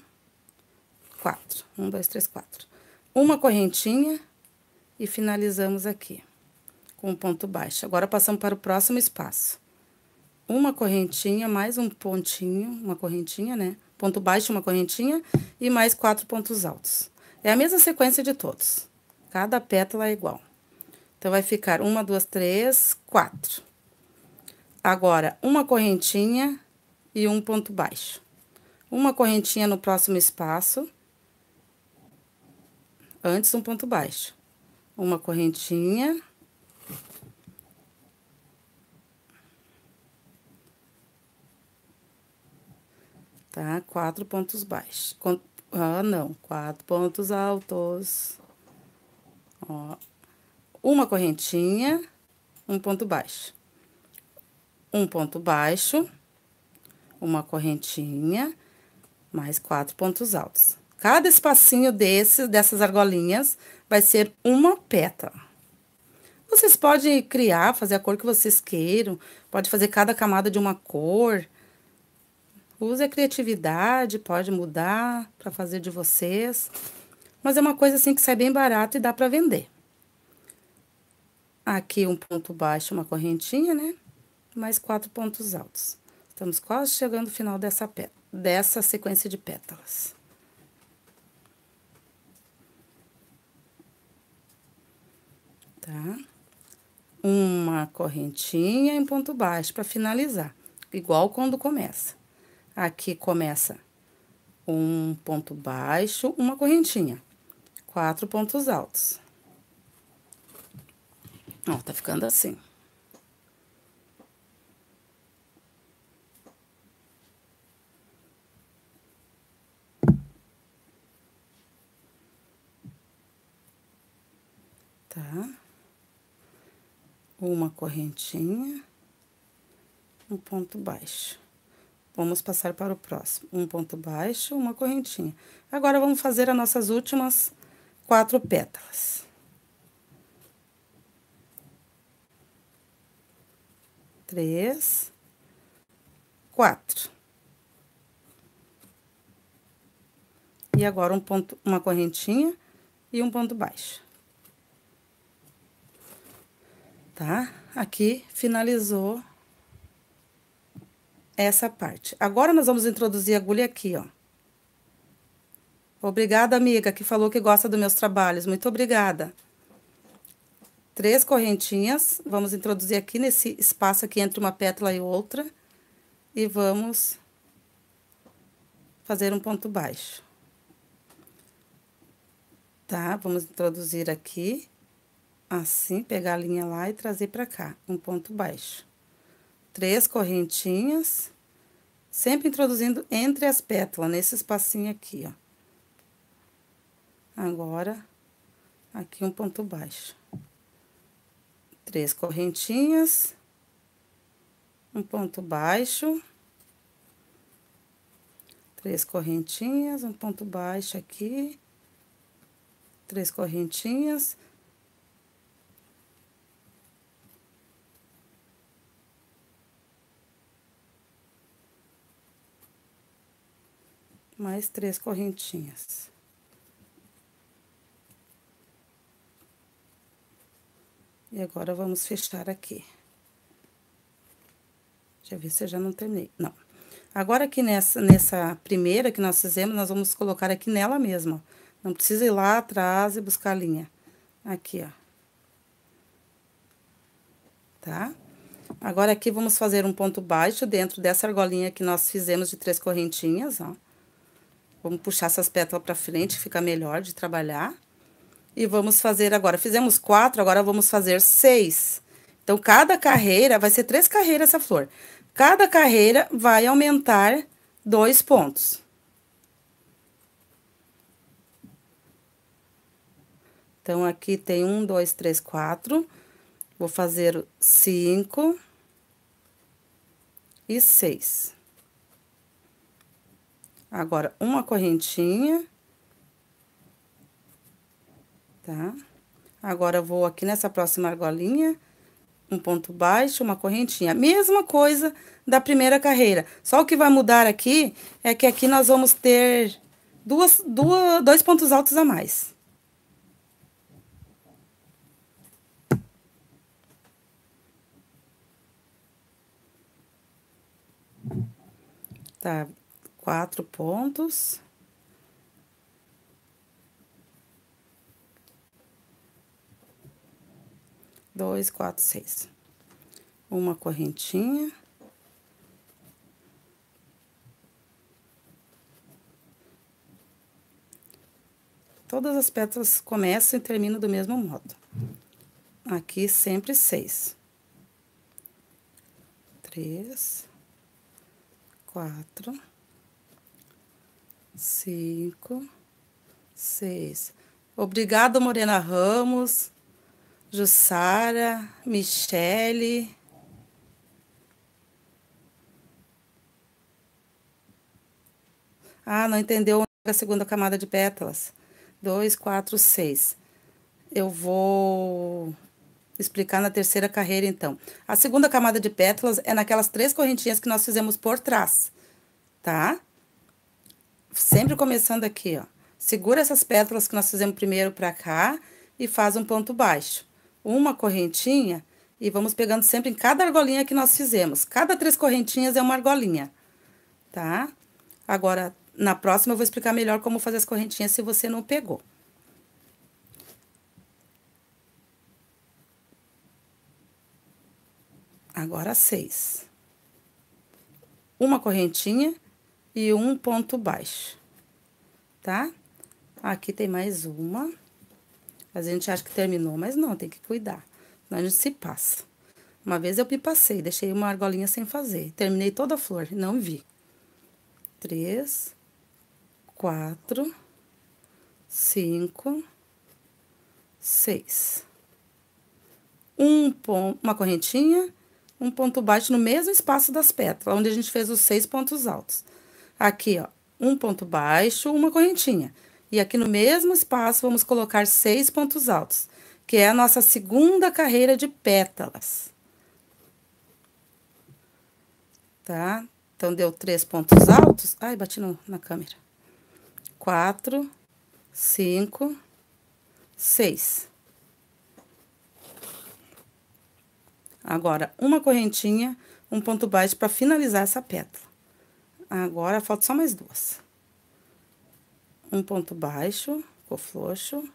quatro. Um, dois, três, quatro. Uma correntinha e finalizamos aqui com um ponto baixo. Agora, passamos para o próximo espaço. Uma correntinha, mais um pontinho, uma correntinha, né? Ponto baixo, uma correntinha e mais quatro pontos altos. É a mesma sequência de todos. Cada pétala é igual. Então, vai ficar uma, duas, três, quatro. Agora, uma correntinha e um ponto baixo. Uma correntinha no próximo espaço. Antes, um ponto baixo. Uma correntinha. Tá? Quatro pontos baixos. Ah, não. Quatro pontos altos. Ó. Uma correntinha, um ponto baixo um ponto baixo, uma correntinha, mais quatro pontos altos. Cada espacinho desse, dessas argolinhas vai ser uma pétala. Vocês podem criar, fazer a cor que vocês queiram, pode fazer cada camada de uma cor. Use a criatividade, pode mudar para fazer de vocês. Mas é uma coisa assim que sai bem barato e dá para vender. Aqui um ponto baixo, uma correntinha, né? mais quatro pontos altos. Estamos quase chegando ao final dessa, dessa sequência de pétalas. Tá? Uma correntinha em ponto baixo para finalizar, igual quando começa. Aqui começa um ponto baixo, uma correntinha, quatro pontos altos. Ó, tá ficando assim. tá? Uma correntinha, um ponto baixo. Vamos passar para o próximo. Um ponto baixo, uma correntinha. Agora, vamos fazer as nossas últimas quatro pétalas. Três, quatro. E agora, um ponto, uma correntinha e um ponto baixo. Tá? Aqui finalizou essa parte. Agora, nós vamos introduzir a agulha aqui, ó. Obrigada, amiga, que falou que gosta dos meus trabalhos. Muito obrigada. Três correntinhas. Vamos introduzir aqui nesse espaço aqui entre uma pétala e outra. E vamos fazer um ponto baixo. Tá? Vamos introduzir aqui assim, pegar a linha lá e trazer pra cá, um ponto baixo. Três correntinhas, sempre introduzindo entre as pétalas, nesse espacinho aqui, ó. Agora, aqui um ponto baixo. Três correntinhas, um ponto baixo. Três correntinhas, um ponto baixo aqui. Três correntinhas mais três correntinhas. E agora, vamos fechar aqui. Deixa eu ver se eu já não terminei. Não. Agora, aqui nessa, nessa primeira que nós fizemos, nós vamos colocar aqui nela mesma, ó. Não precisa ir lá atrás e buscar a linha. Aqui, ó. Tá? Agora, aqui, vamos fazer um ponto baixo dentro dessa argolinha que nós fizemos de três correntinhas, ó. Vamos puxar essas pétalas pra frente, fica melhor de trabalhar. E vamos fazer agora, fizemos quatro, agora vamos fazer seis. Então, cada carreira, vai ser três carreiras essa flor. Cada carreira vai aumentar dois pontos. Então, aqui tem um, dois, três, quatro. Vou fazer cinco e seis. Agora, uma correntinha. Tá? Agora, vou aqui nessa próxima argolinha, um ponto baixo, uma correntinha. Mesma coisa da primeira carreira. Só o que vai mudar aqui é que aqui nós vamos ter duas, duas, dois pontos altos a mais. Tá, quatro pontos. Dois, quatro, seis. Uma correntinha. Todas as pétalas começam e terminam do mesmo modo. Aqui sempre seis. Três quatro, cinco, seis. Obrigado, Morena Ramos, Jussara, Michele. Ah, não entendeu a segunda camada de pétalas. Dois, quatro, seis. Eu vou explicar na terceira carreira, então. A segunda camada de pétalas é naquelas três correntinhas que nós fizemos por trás, tá? Sempre começando aqui, ó. Segura essas pétalas que nós fizemos primeiro pra cá e faz um ponto baixo. Uma correntinha e vamos pegando sempre em cada argolinha que nós fizemos. Cada três correntinhas é uma argolinha, tá? Agora, na próxima eu vou explicar melhor como fazer as correntinhas se você não pegou. Agora, seis. Uma correntinha e um ponto baixo, tá? Aqui tem mais uma. A gente acha que terminou, mas não, tem que cuidar. Senão a gente se passa. Uma vez eu me passei, deixei uma argolinha sem fazer. Terminei toda a flor, não vi. Três, quatro, cinco, seis. Um ponto, uma correntinha um ponto baixo no mesmo espaço das pétalas, onde a gente fez os seis pontos altos. Aqui, ó, um ponto baixo, uma correntinha. E aqui no mesmo espaço, vamos colocar seis pontos altos, que é a nossa segunda carreira de pétalas. Tá? Então, deu três pontos altos. Ai, bati no, na câmera. Quatro, cinco, seis. Agora, uma correntinha, um ponto baixo para finalizar essa pétala. Agora, falta só mais duas. Um ponto baixo, ficou frouxo.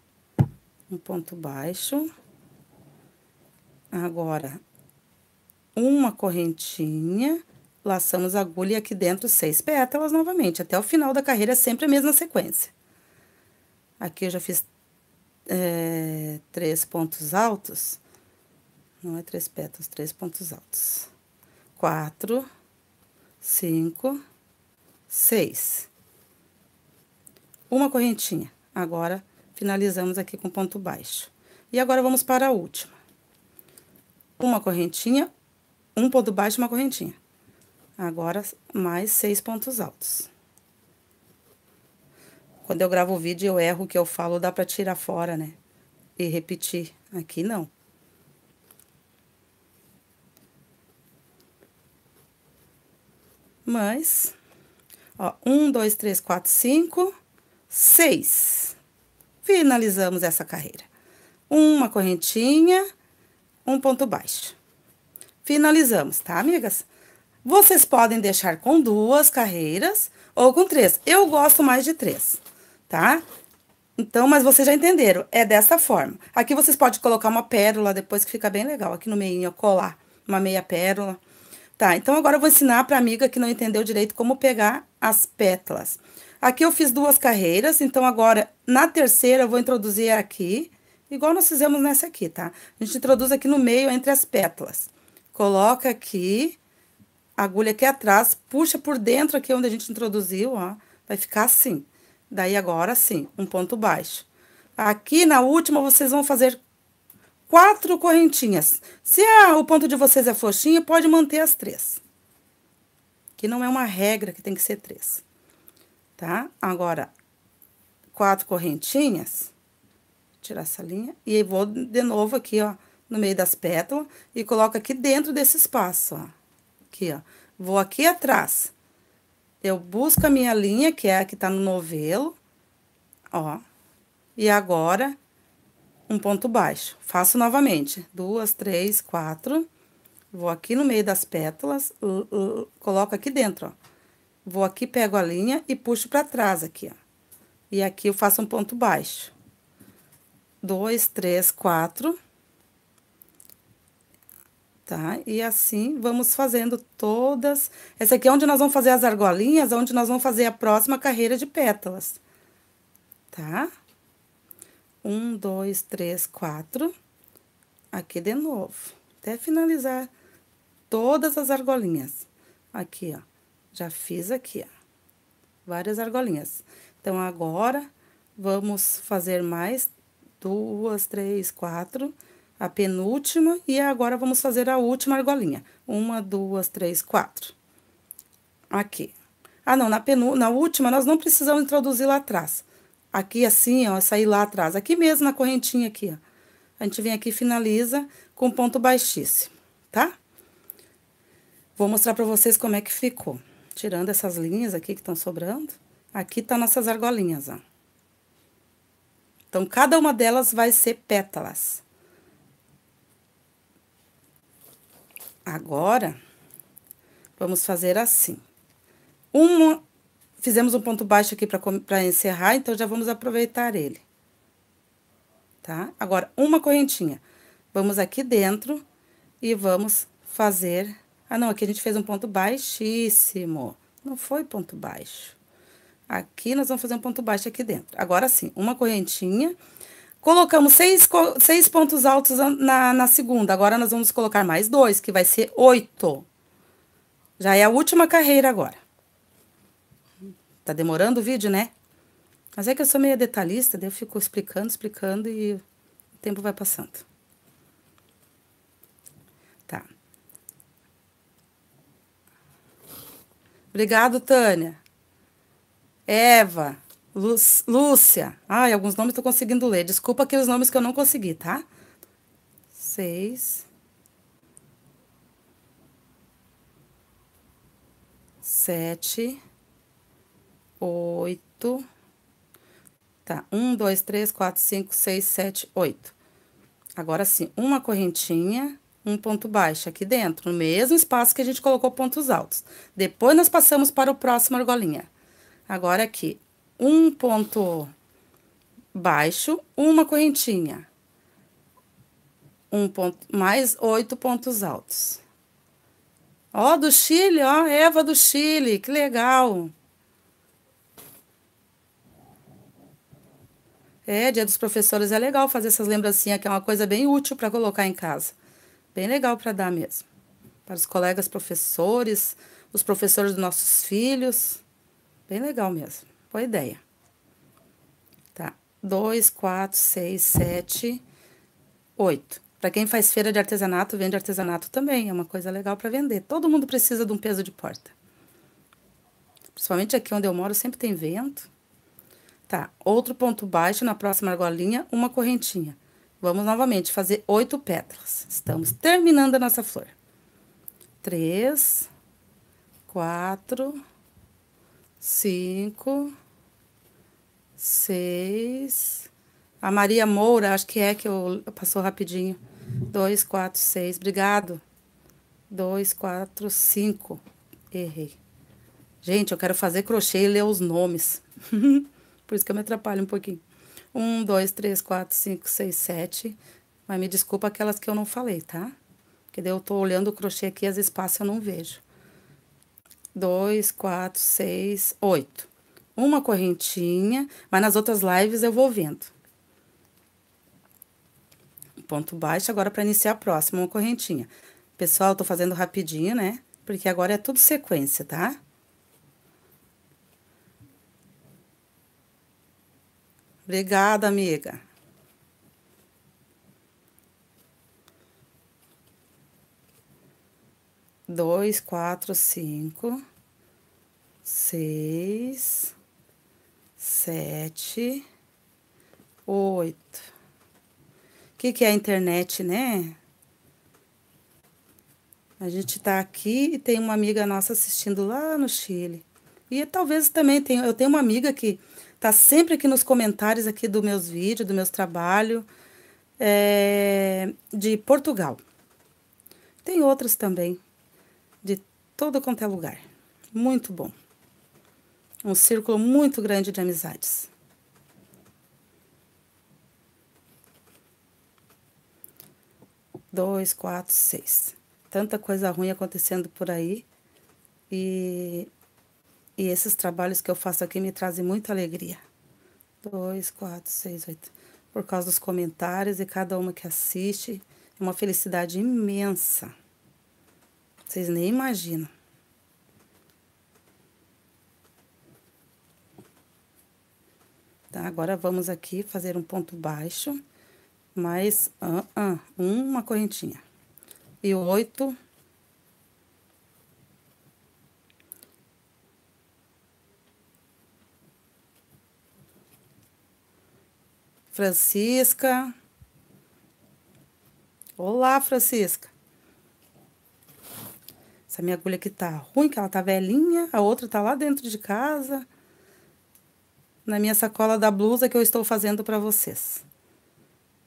Um ponto baixo. Agora, uma correntinha, laçamos a agulha aqui dentro seis pétalas novamente. Até o final da carreira, é sempre a mesma sequência. Aqui eu já fiz é, três pontos altos. Não é três pétalas, três pontos altos. Quatro, cinco, seis. Uma correntinha. Agora, finalizamos aqui com ponto baixo. E agora, vamos para a última. Uma correntinha, um ponto baixo uma correntinha. Agora, mais seis pontos altos. Quando eu gravo o vídeo, eu erro o que eu falo, dá pra tirar fora, né? E repetir. Aqui, não. mais, ó, um, dois, três, quatro, cinco, seis. Finalizamos essa carreira. Uma correntinha, um ponto baixo. Finalizamos, tá, amigas? Vocês podem deixar com duas carreiras ou com três. Eu gosto mais de três, tá? Então, mas vocês já entenderam, é dessa forma. Aqui vocês podem colocar uma pérola depois que fica bem legal. Aqui no meio, colar uma meia pérola. Tá, então agora eu vou ensinar pra amiga que não entendeu direito como pegar as pétalas. Aqui eu fiz duas carreiras, então agora na terceira eu vou introduzir aqui, igual nós fizemos nessa aqui, tá? A gente introduz aqui no meio entre as pétalas. Coloca aqui, agulha aqui atrás, puxa por dentro aqui onde a gente introduziu, ó. Vai ficar assim. Daí agora sim, um ponto baixo. Aqui na última vocês vão fazer quatro correntinhas. Se a, o ponto de vocês é frouxinho, pode manter as três. Que não é uma regra que tem que ser três. Tá? Agora, quatro correntinhas. Tirar essa linha. E vou de novo aqui, ó, no meio das pétalas. E coloco aqui dentro desse espaço, ó. Aqui, ó. Vou aqui atrás. Eu busco a minha linha, que é a que tá no novelo. Ó. E agora, um ponto baixo. Faço novamente. Duas, três, quatro. Vou aqui no meio das pétalas, coloco aqui dentro, ó. Vou aqui, pego a linha e puxo pra trás aqui, ó. E aqui eu faço um ponto baixo. Dois, três, quatro. Tá? E assim, vamos fazendo todas... Essa aqui é onde nós vamos fazer as argolinhas, onde nós vamos fazer a próxima carreira de pétalas. Tá? Um, dois, três, quatro. Aqui de novo. Até finalizar todas as argolinhas. Aqui, ó. Já fiz aqui, ó. Várias argolinhas. Então, agora, vamos fazer mais duas, três, quatro. A penúltima. E agora, vamos fazer a última argolinha. Uma, duas, três, quatro. Aqui. Ah, não, na, penu, na última, nós não precisamos introduzir lá atrás. Aqui assim, ó, sair lá atrás. Aqui mesmo, na correntinha aqui, ó. A gente vem aqui e finaliza com ponto baixíssimo, tá? Vou mostrar pra vocês como é que ficou. Tirando essas linhas aqui que estão sobrando. Aqui tá nossas argolinhas, ó. Então, cada uma delas vai ser pétalas. Agora, vamos fazer assim. Uma Fizemos um ponto baixo aqui para encerrar, então já vamos aproveitar ele. Tá? Agora, uma correntinha. Vamos aqui dentro e vamos fazer... Ah, não, aqui a gente fez um ponto baixíssimo. Não foi ponto baixo. Aqui nós vamos fazer um ponto baixo aqui dentro. Agora sim, uma correntinha. Colocamos seis, seis pontos altos na, na segunda. Agora, nós vamos colocar mais dois, que vai ser oito. Já é a última carreira agora. Tá demorando o vídeo, né? Mas é que eu sou meio detalhista, daí eu fico explicando, explicando e o tempo vai passando. Tá. Obrigado, Tânia. Eva. Lu Lúcia. Ai, alguns nomes tô conseguindo ler. Desculpa aqueles nomes que eu não consegui, tá? Seis. Sete oito. Tá, um, dois, três, quatro, cinco, seis, sete, oito. Agora sim, uma correntinha, um ponto baixo aqui dentro, no mesmo espaço que a gente colocou pontos altos. Depois, nós passamos para o próximo argolinha. Agora, aqui, um ponto baixo, uma correntinha. Um ponto, mais oito pontos altos. Ó, do Chile, ó, Eva do Chile, que legal. É, dia dos professores é legal fazer essas lembrancinhas, que é uma coisa bem útil para colocar em casa. Bem legal para dar mesmo. Para os colegas professores, os professores dos nossos filhos. Bem legal mesmo. Boa ideia. Tá. Dois, quatro, seis, sete, oito. Para quem faz feira de artesanato, vende artesanato também. É uma coisa legal para vender. Todo mundo precisa de um peso de porta. Principalmente aqui onde eu moro, sempre tem vento. Tá, outro ponto baixo na próxima argolinha, uma correntinha. Vamos novamente fazer oito pétalas. Estamos terminando a nossa flor. Três, quatro, cinco, seis. A Maria Moura, acho que é que eu, eu passou rapidinho. dois, quatro, seis. Obrigado. Dois, quatro, cinco. Errei. Gente, eu quero fazer crochê e ler os nomes. Por isso que eu me atrapalho um pouquinho. Um, dois, três, quatro, cinco, seis, sete. Mas me desculpa aquelas que eu não falei, tá? Porque daí eu tô olhando o crochê aqui, as espaços eu não vejo. Dois, quatro, seis, oito. Uma correntinha, mas nas outras lives eu vou vendo. Ponto baixo, agora para iniciar a próxima, uma correntinha. Pessoal, tô fazendo rapidinho, né? Porque agora é tudo sequência, tá? Obrigada, amiga. Dois, quatro, cinco, seis, sete, oito. O que, que é a internet, né? A gente tá aqui e tem uma amiga nossa assistindo lá no Chile. E talvez também tenha, eu tenho uma amiga que tá sempre aqui nos comentários aqui dos meus vídeos, do meus trabalhos, é, de Portugal. Tem outras também, de todo quanto é lugar. Muito bom. Um círculo muito grande de amizades. Dois, quatro, seis. Tanta coisa ruim acontecendo por aí. E e esses trabalhos que eu faço aqui me trazem muita alegria. Dois, quatro, seis, oito. Por causa dos comentários e cada uma que assiste. É uma felicidade imensa. Vocês nem imaginam. Tá, agora vamos aqui fazer um ponto baixo, mais uh, uh, uma correntinha. E oito Francisca. Olá, Francisca. Essa minha agulha aqui tá ruim, que ela tá velhinha. A outra tá lá dentro de casa. Na minha sacola da blusa que eu estou fazendo para vocês.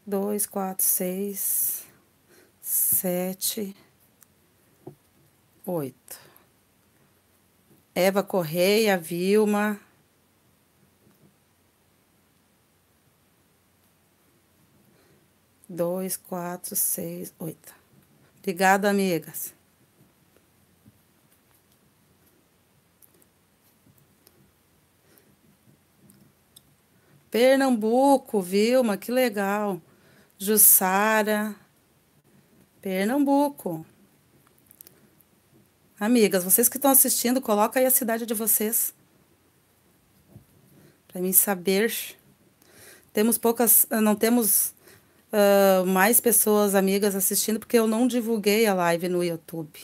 Dois, quatro, seis, sete, oito. Eva Correia, Vilma. Dois, quatro, seis, oito. Obrigada, amigas. Pernambuco, Vilma, que legal. Jussara, Pernambuco. Amigas, vocês que estão assistindo, coloca aí a cidade de vocês. Para mim saber. Temos poucas, não temos uh, mais pessoas amigas assistindo, porque eu não divulguei a live no YouTube.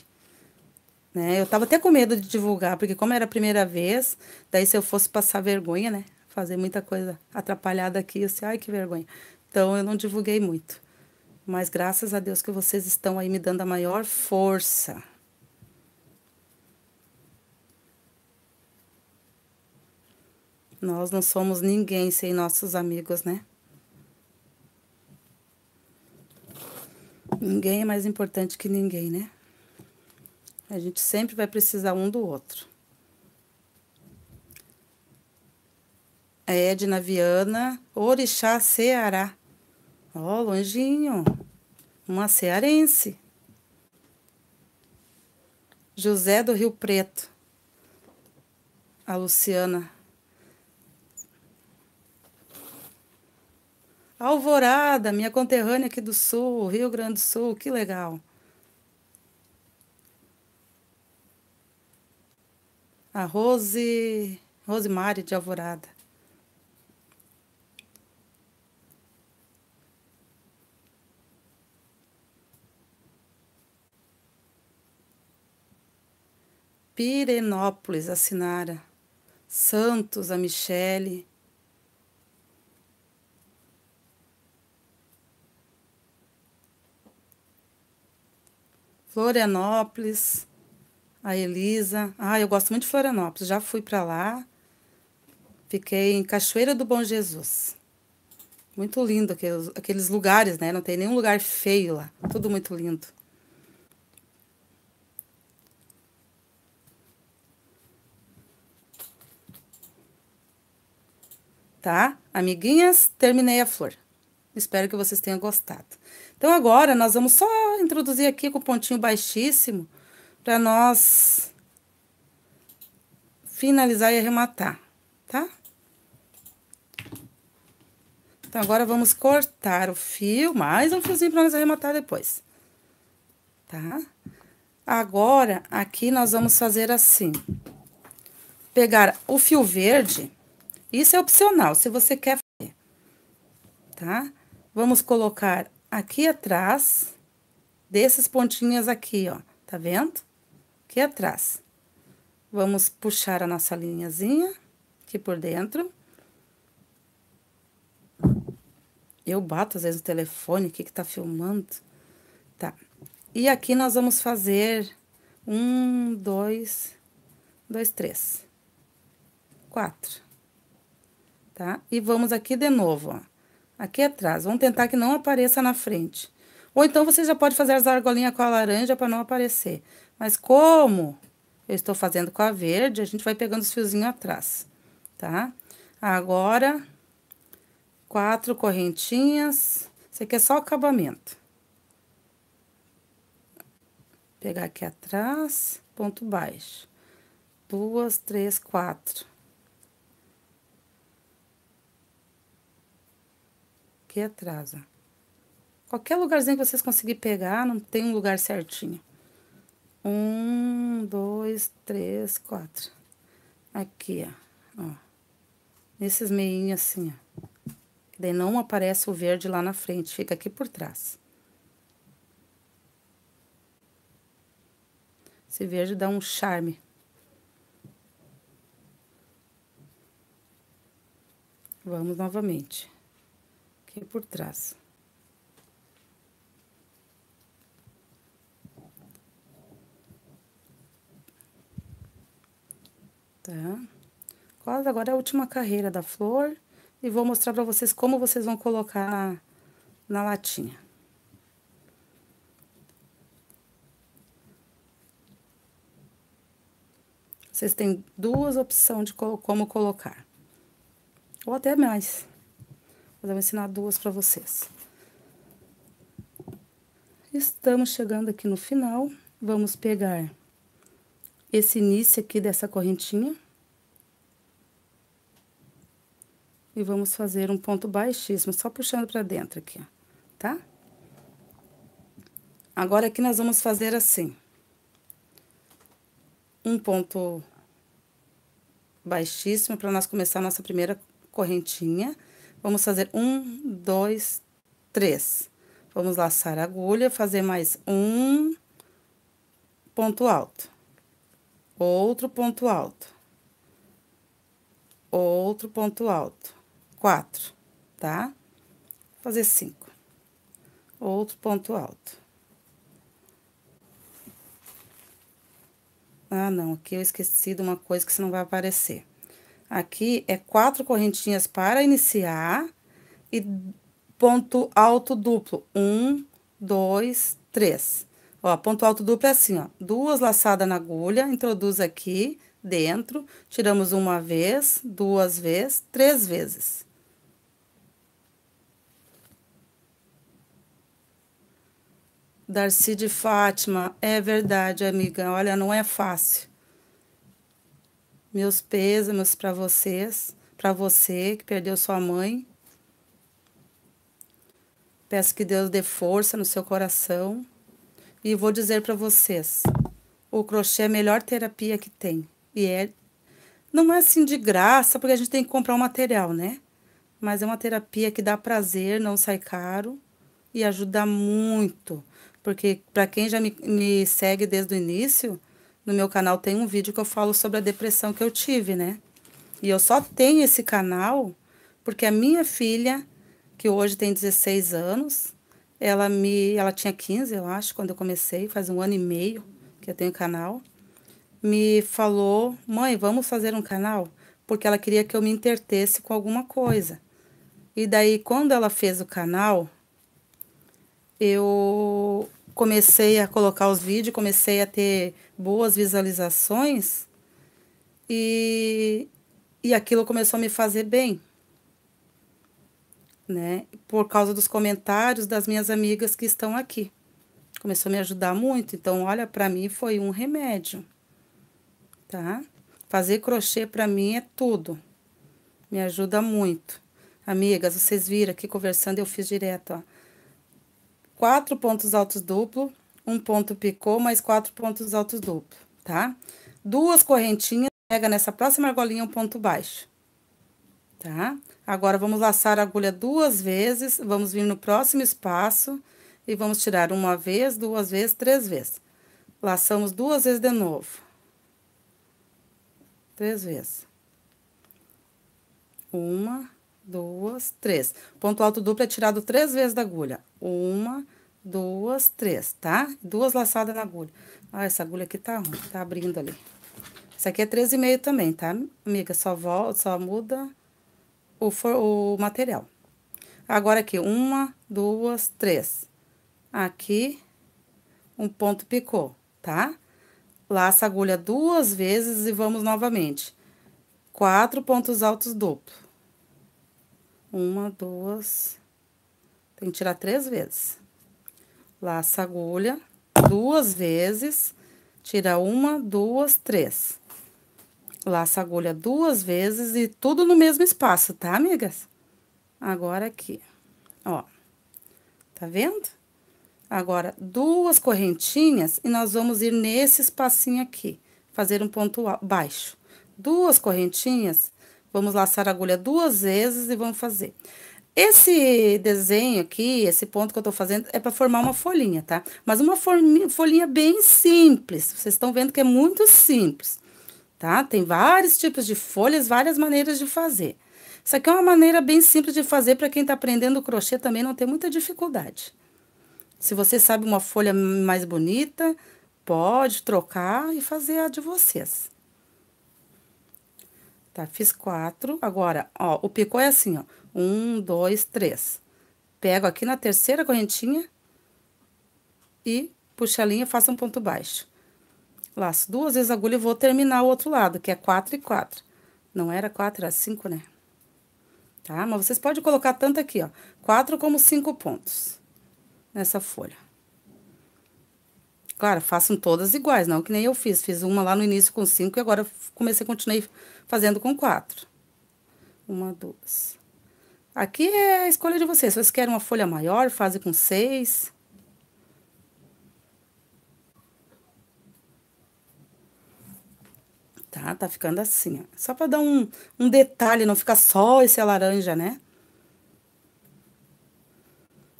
Né? Eu tava até com medo de divulgar, porque como era a primeira vez, daí se eu fosse passar vergonha, né? Fazer muita coisa atrapalhada aqui, eu sei, ai que vergonha. Então eu não divulguei muito. Mas graças a Deus que vocês estão aí me dando a maior força. Nós não somos ninguém sem nossos amigos, né? Ninguém é mais importante que ninguém, né? A gente sempre vai precisar um do outro. É Edna Viana, Orixá, Ceará. Ó, oh, longinho. Uma cearense. José do Rio Preto. A Luciana. Alvorada, minha conterrânea aqui do Sul, Rio Grande do Sul, que legal. A Rose, Rosemary de Alvorada. Pirenópolis, a Sinara. Santos, a Michele. Florianópolis, a Elisa. Ah, eu gosto muito de Florianópolis, já fui para lá. Fiquei em Cachoeira do Bom Jesus. Muito lindo aqueles, aqueles lugares, né? Não tem nenhum lugar feio lá. Tudo muito lindo. Tá? Amiguinhas, terminei a flor. Espero que vocês tenham gostado. Então, agora, nós vamos só introduzir aqui com pontinho baixíssimo para nós finalizar e arrematar, tá? Então, agora vamos cortar o fio, mais um fiozinho para nós arrematar depois, tá? Agora, aqui nós vamos fazer assim. Pegar o fio verde, isso é opcional, se você quer fazer, tá? Vamos colocar aqui atrás, desses pontinhos aqui, ó, tá vendo? Aqui atrás. Vamos puxar a nossa linhazinha aqui por dentro. Eu bato às vezes o telefone aqui que tá filmando. Tá. E aqui nós vamos fazer um, dois, dois, três, quatro. Tá? E vamos aqui de novo, ó. Aqui atrás. Vamos tentar que não apareça na frente. Ou então, você já pode fazer as argolinhas com a laranja para não aparecer. Mas como eu estou fazendo com a verde, a gente vai pegando os fiozinhos atrás, tá? Agora, quatro correntinhas. Isso aqui é só o acabamento. Pegar aqui atrás, ponto baixo. Duas, três, quatro. Aqui atrás, ó. Qualquer lugarzinho que vocês conseguirem pegar, não tem um lugar certinho. Um, dois, três, quatro. Aqui, ó. ó. Nesses meinhos assim, ó. Daí não aparece o verde lá na frente, fica aqui por trás. Esse verde dá um charme. Vamos novamente. Aqui por trás. Tá? Quase agora é a última carreira da flor. E vou mostrar pra vocês como vocês vão colocar na, na latinha. Vocês têm duas opções de como colocar. Ou até mais. Mas eu vou ensinar duas para vocês. Estamos chegando aqui no final. Vamos pegar esse início aqui dessa correntinha. E vamos fazer um ponto baixíssimo, só puxando pra dentro aqui, ó, tá? Agora, aqui nós vamos fazer assim. Um ponto baixíssimo para nós começar a nossa primeira correntinha. Vamos fazer um, dois, três. Vamos laçar a agulha, fazer mais um ponto alto outro ponto alto, outro ponto alto, quatro, tá? Fazer cinco, outro ponto alto. Ah, não, aqui eu esqueci de uma coisa que você não vai aparecer. Aqui é quatro correntinhas para iniciar e ponto alto duplo. Um, dois, três. Ó, ponto alto duplo é assim, ó. Duas laçadas na agulha, introduz aqui dentro, tiramos uma vez, duas vezes, três vezes. Darcy de Fátima, é verdade, amiga. Olha, não é fácil. Meus pêsames para vocês, para você que perdeu sua mãe. Peço que Deus dê força no seu coração. E vou dizer para vocês, o crochê é a melhor terapia que tem. E é não é assim de graça, porque a gente tem que comprar o um material, né? Mas é uma terapia que dá prazer, não sai caro e ajuda muito. Porque para quem já me, me segue desde o início, no meu canal tem um vídeo que eu falo sobre a depressão que eu tive, né? E eu só tenho esse canal porque a minha filha, que hoje tem 16 anos, ela me, ela tinha 15, eu acho, quando eu comecei, faz um ano e meio que eu tenho canal. Me falou: "Mãe, vamos fazer um canal?" Porque ela queria que eu me entretesse com alguma coisa. E daí, quando ela fez o canal, eu comecei a colocar os vídeos, comecei a ter boas visualizações e, e aquilo começou a me fazer bem, né? Por causa dos comentários das minhas amigas que estão aqui. Começou a me ajudar muito, então olha, para mim foi um remédio, tá? Fazer crochê para mim é tudo. Me ajuda muito. Amigas, vocês viram aqui conversando, eu fiz direto, ó quatro pontos altos duplo, um ponto picô, mais quatro pontos altos duplo, tá? Duas correntinhas, pega nessa próxima argolinha um ponto baixo, tá? Agora, vamos laçar a agulha duas vezes, vamos vir no próximo espaço e vamos tirar uma vez, duas vezes, três vezes. Laçamos duas vezes de novo. Três vezes. Uma, duas, três. Ponto alto duplo é tirado três vezes da agulha. Uma, duas, três, tá? Duas laçadas na agulha. Ah, essa agulha aqui tá ruim, tá abrindo ali. Isso aqui é treze e meio também, tá, amiga? Só volta, só muda o, for, o material. Agora aqui, uma, duas, três. Aqui, um ponto picô, tá? Laça a agulha duas vezes e vamos novamente. Quatro pontos altos duplo. Uma, duas. Tem que tirar três vezes. Laça a agulha duas vezes, tira uma, duas, três. Laça a agulha duas vezes e tudo no mesmo espaço, tá, amigas? Agora aqui, ó. Tá vendo? Agora, duas correntinhas e nós vamos ir nesse espacinho aqui, fazer um ponto baixo. Duas correntinhas Vamos laçar a agulha duas vezes e vamos fazer. Esse desenho aqui, esse ponto que eu tô fazendo, é para formar uma folhinha, tá? Mas uma folhinha bem simples. Vocês estão vendo que é muito simples, tá? Tem vários tipos de folhas, várias maneiras de fazer. Isso aqui é uma maneira bem simples de fazer para quem tá aprendendo crochê também não ter muita dificuldade. Se você sabe uma folha mais bonita, pode trocar e fazer a de vocês. Tá, fiz quatro. Agora, ó, o picô é assim, ó. Um, dois, três. Pego aqui na terceira correntinha e puxo a linha, faço um ponto baixo. Laço duas vezes a agulha e vou terminar o outro lado, que é quatro e quatro. Não era quatro, era cinco, né? Tá? Mas vocês podem colocar tanto aqui, ó. Quatro como cinco pontos nessa folha. Claro, façam todas iguais, não que nem eu fiz. Fiz uma lá no início com cinco e agora comecei, continuei fazendo com quatro. Uma, duas. Aqui é a escolha de vocês. Se vocês querem uma folha maior, fazem com seis. Tá? Tá ficando assim, ó. Só pra dar um, um detalhe, não ficar só esse laranja, né?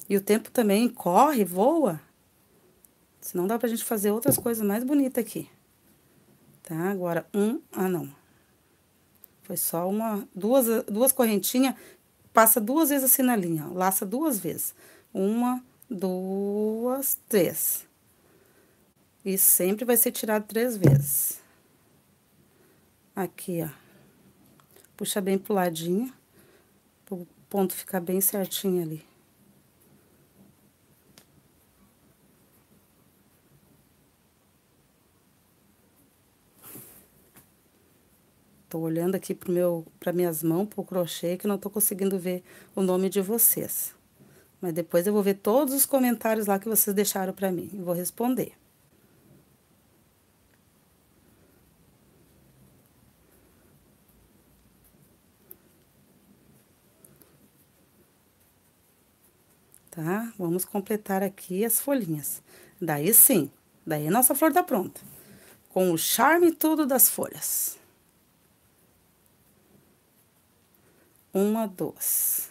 E o tempo também corre, voa. Senão dá pra gente fazer outras coisas mais bonitas aqui. Tá? Agora, um... Ah, não. Foi só uma... Duas, duas correntinhas. Passa duas vezes assim na linha, ó. Laça duas vezes. Uma, duas, três. E sempre vai ser tirado três vezes. Aqui, ó. Puxa bem pro ladinho. Pro ponto ficar bem certinho ali. Tô olhando aqui para minhas mãos, pro crochê, que não tô conseguindo ver o nome de vocês. Mas depois eu vou ver todos os comentários lá que vocês deixaram para mim e vou responder. Tá? Vamos completar aqui as folhinhas. Daí sim, daí nossa flor tá pronta. Com o charme tudo das folhas. Uma, duas.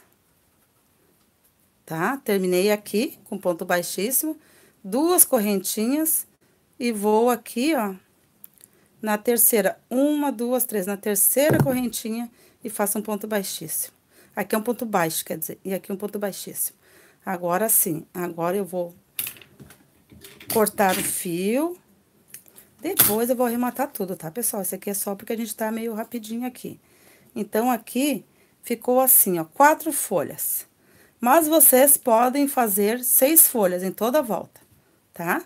Tá? Terminei aqui com ponto baixíssimo, duas correntinhas e vou aqui, ó, na terceira, uma, duas, três, na terceira correntinha e faço um ponto baixíssimo. Aqui é um ponto baixo, quer dizer, e aqui um ponto baixíssimo. Agora sim, agora eu vou cortar o fio. Depois eu vou arrematar tudo, tá, pessoal? Esse aqui é só porque a gente tá meio rapidinho aqui. Então, aqui, ficou assim, ó, quatro folhas. Mas vocês podem fazer seis folhas em toda a volta, tá?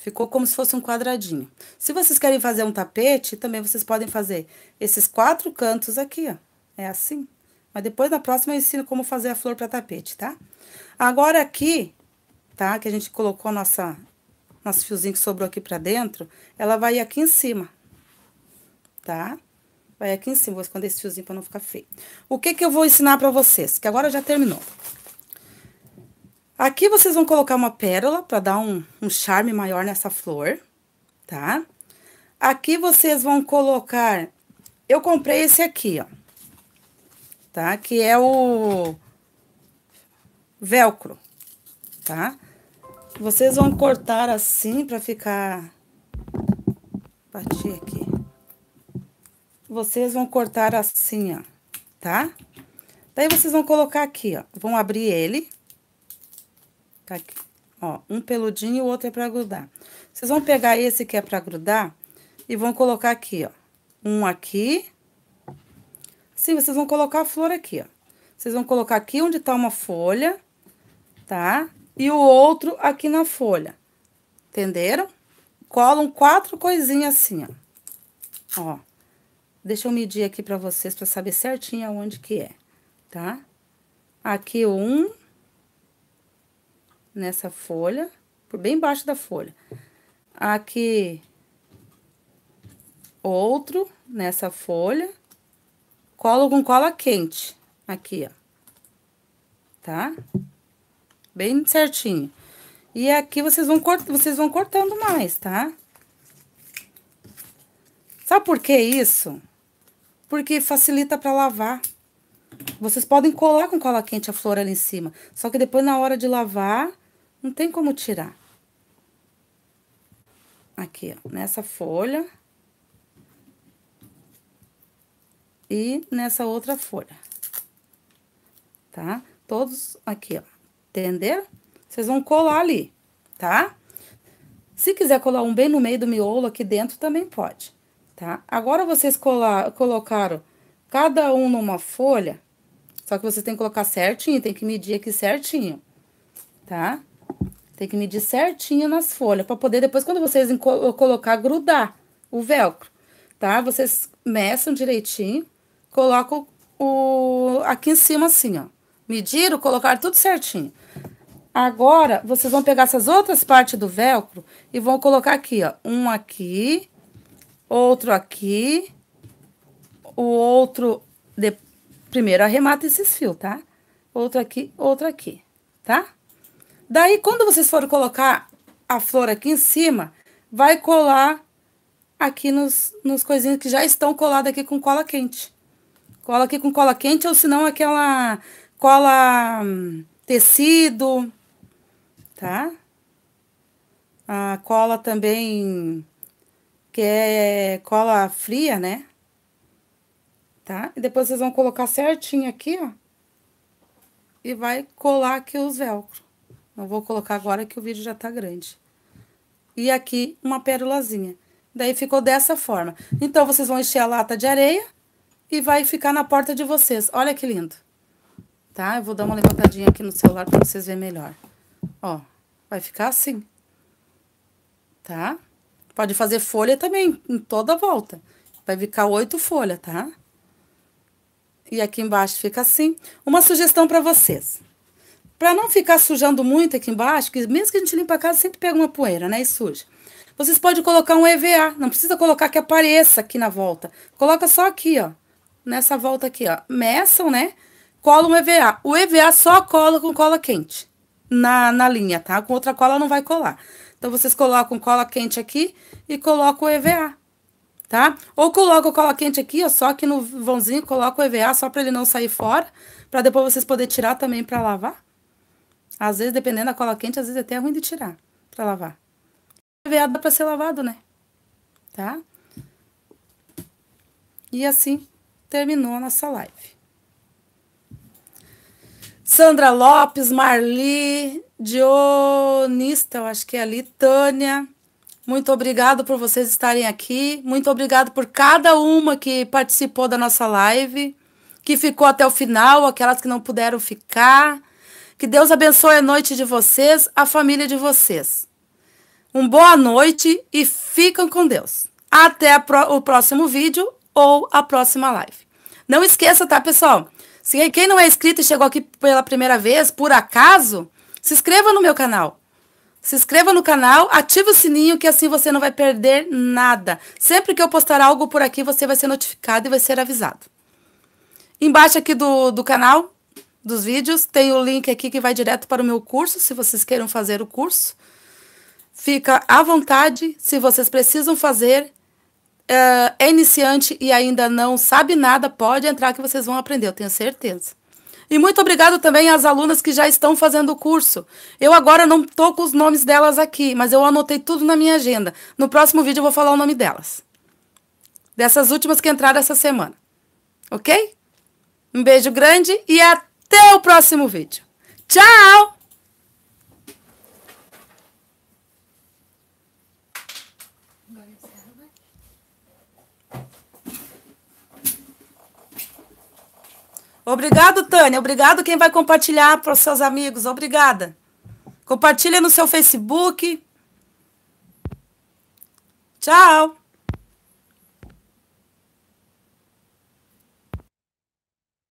Ficou como se fosse um quadradinho. Se vocês querem fazer um tapete, também vocês podem fazer esses quatro cantos aqui, ó. É assim. Mas depois, na próxima, eu ensino como fazer a flor para tapete, tá? Agora, aqui, tá? Que a gente colocou nossa, nosso fiozinho que sobrou aqui pra dentro, ela vai aqui em cima, tá? Vai aqui em cima, vou esconder esse fiozinho pra não ficar feio. O que que eu vou ensinar pra vocês? Que agora já terminou. Aqui vocês vão colocar uma pérola para dar um, um charme maior nessa flor, tá? Aqui vocês vão colocar... Eu comprei esse aqui, ó. Tá? Que é o velcro, tá? Vocês vão cortar assim para ficar... Bati aqui. Vocês vão cortar assim, ó, tá? Daí, vocês vão colocar aqui, ó. Vão abrir ele Tá aqui, ó, um peludinho e o outro é pra grudar. Vocês vão pegar esse que é pra grudar e vão colocar aqui, ó. Um aqui. Sim, vocês vão colocar a flor aqui, ó. Vocês vão colocar aqui onde tá uma folha, tá? E o outro aqui na folha. Entenderam? Colam quatro coisinhas assim, ó. Ó. Deixa eu medir aqui pra vocês, pra saber certinho aonde que é, tá? Aqui um nessa folha, por bem embaixo da folha. Aqui, outro nessa folha. Colo com cola quente, aqui, ó. Tá? Bem certinho. E aqui vocês vão, cort... vocês vão cortando mais, tá? Sabe por que isso? Porque facilita para lavar. Vocês podem colar com cola quente a flor ali em cima. Só que depois, na hora de lavar, não tem como tirar. Aqui, ó, nessa folha. E nessa outra folha. Tá? Todos aqui, ó. Entenderam? Vocês vão colar ali, tá? Se quiser colar um bem no meio do miolo aqui dentro, também pode, tá? Agora, vocês colar, colocaram cada um numa folha, só que vocês têm que colocar certinho, tem que medir aqui certinho, tá? Tem que medir certinho nas folhas, para poder depois, quando vocês colocar, grudar o velcro, tá? Vocês meçam direitinho, colocam o, aqui em cima assim, ó. Mediram, colocaram tudo certinho. Agora, vocês vão pegar essas outras partes do velcro e vão colocar aqui, ó. Um aqui, outro aqui, o outro... De... Primeiro arremata esses fios, tá? Outro aqui, outro aqui, tá? Daí, quando vocês forem colocar a flor aqui em cima, vai colar aqui nos, nos coisinhos que já estão coladas aqui com cola quente. Cola aqui com cola quente, ou senão aquela cola hum, tecido, tá? A cola também, que é cola fria, né? Tá? E depois vocês vão colocar certinho aqui, ó. E vai colar aqui os velcros. Eu vou colocar agora que o vídeo já tá grande. E aqui uma pérolazinha. Daí ficou dessa forma. Então, vocês vão encher a lata de areia e vai ficar na porta de vocês. Olha que lindo. Tá? Eu vou dar uma levantadinha aqui no celular para vocês verem melhor. Ó, vai ficar assim. Tá? Pode fazer folha também, em toda a volta. Vai ficar oito folhas, tá? E aqui embaixo fica assim. Uma sugestão para vocês. Para não ficar sujando muito aqui embaixo, que mesmo que a gente limpa a casa, sempre pega uma poeira, né? E suja. Vocês podem colocar um EVA, não precisa colocar que apareça aqui na volta. Coloca só aqui, ó. Nessa volta aqui, ó. Meçam, né? Cola um EVA. O EVA só cola com cola quente na, na linha, tá? Com outra cola não vai colar. Então, vocês colocam cola quente aqui e colocam o EVA, tá? Ou colocam cola quente aqui, ó, só aqui no vãozinho, coloca o EVA só para ele não sair fora, para depois vocês poderem tirar também para lavar. Às vezes, dependendo da cola quente, às vezes é até ruim de tirar pra lavar. EVA dá pra ser lavado, né? Tá? E assim terminou a nossa live. Sandra Lopes, Marli, Dionista, eu acho que é ali, Tânia. Muito obrigado por vocês estarem aqui. Muito obrigado por cada uma que participou da nossa live. que ficou até o final, aquelas que não puderam ficar. Que Deus abençoe a noite de vocês, a família de vocês. Um boa noite e ficam com Deus. Até o próximo vídeo ou a próxima live. Não esqueça, tá, pessoal? Se quem não é inscrito e chegou aqui pela primeira vez, por acaso, se inscreva no meu canal. Se inscreva no canal, ative o sininho que assim você não vai perder nada. Sempre que eu postar algo por aqui, você vai ser notificado e vai ser avisado. Embaixo aqui do, do canal, dos vídeos, tem o link aqui que vai direto para o meu curso, se vocês queiram fazer o curso. Fica à vontade, se vocês precisam fazer, uh, é iniciante e ainda não sabe nada, pode entrar que vocês vão aprender, eu tenho certeza. E muito obrigado também às alunas que já estão fazendo o curso. Eu agora não estou com os nomes delas aqui, mas eu anotei tudo na minha agenda. No próximo vídeo eu vou falar o nome delas. Dessas últimas que entraram essa semana. Ok? Um beijo grande e até o próximo vídeo. Tchau! Obrigado, Tânia. Obrigado quem vai compartilhar para os seus amigos. Obrigada. Compartilha no seu Facebook. Tchau.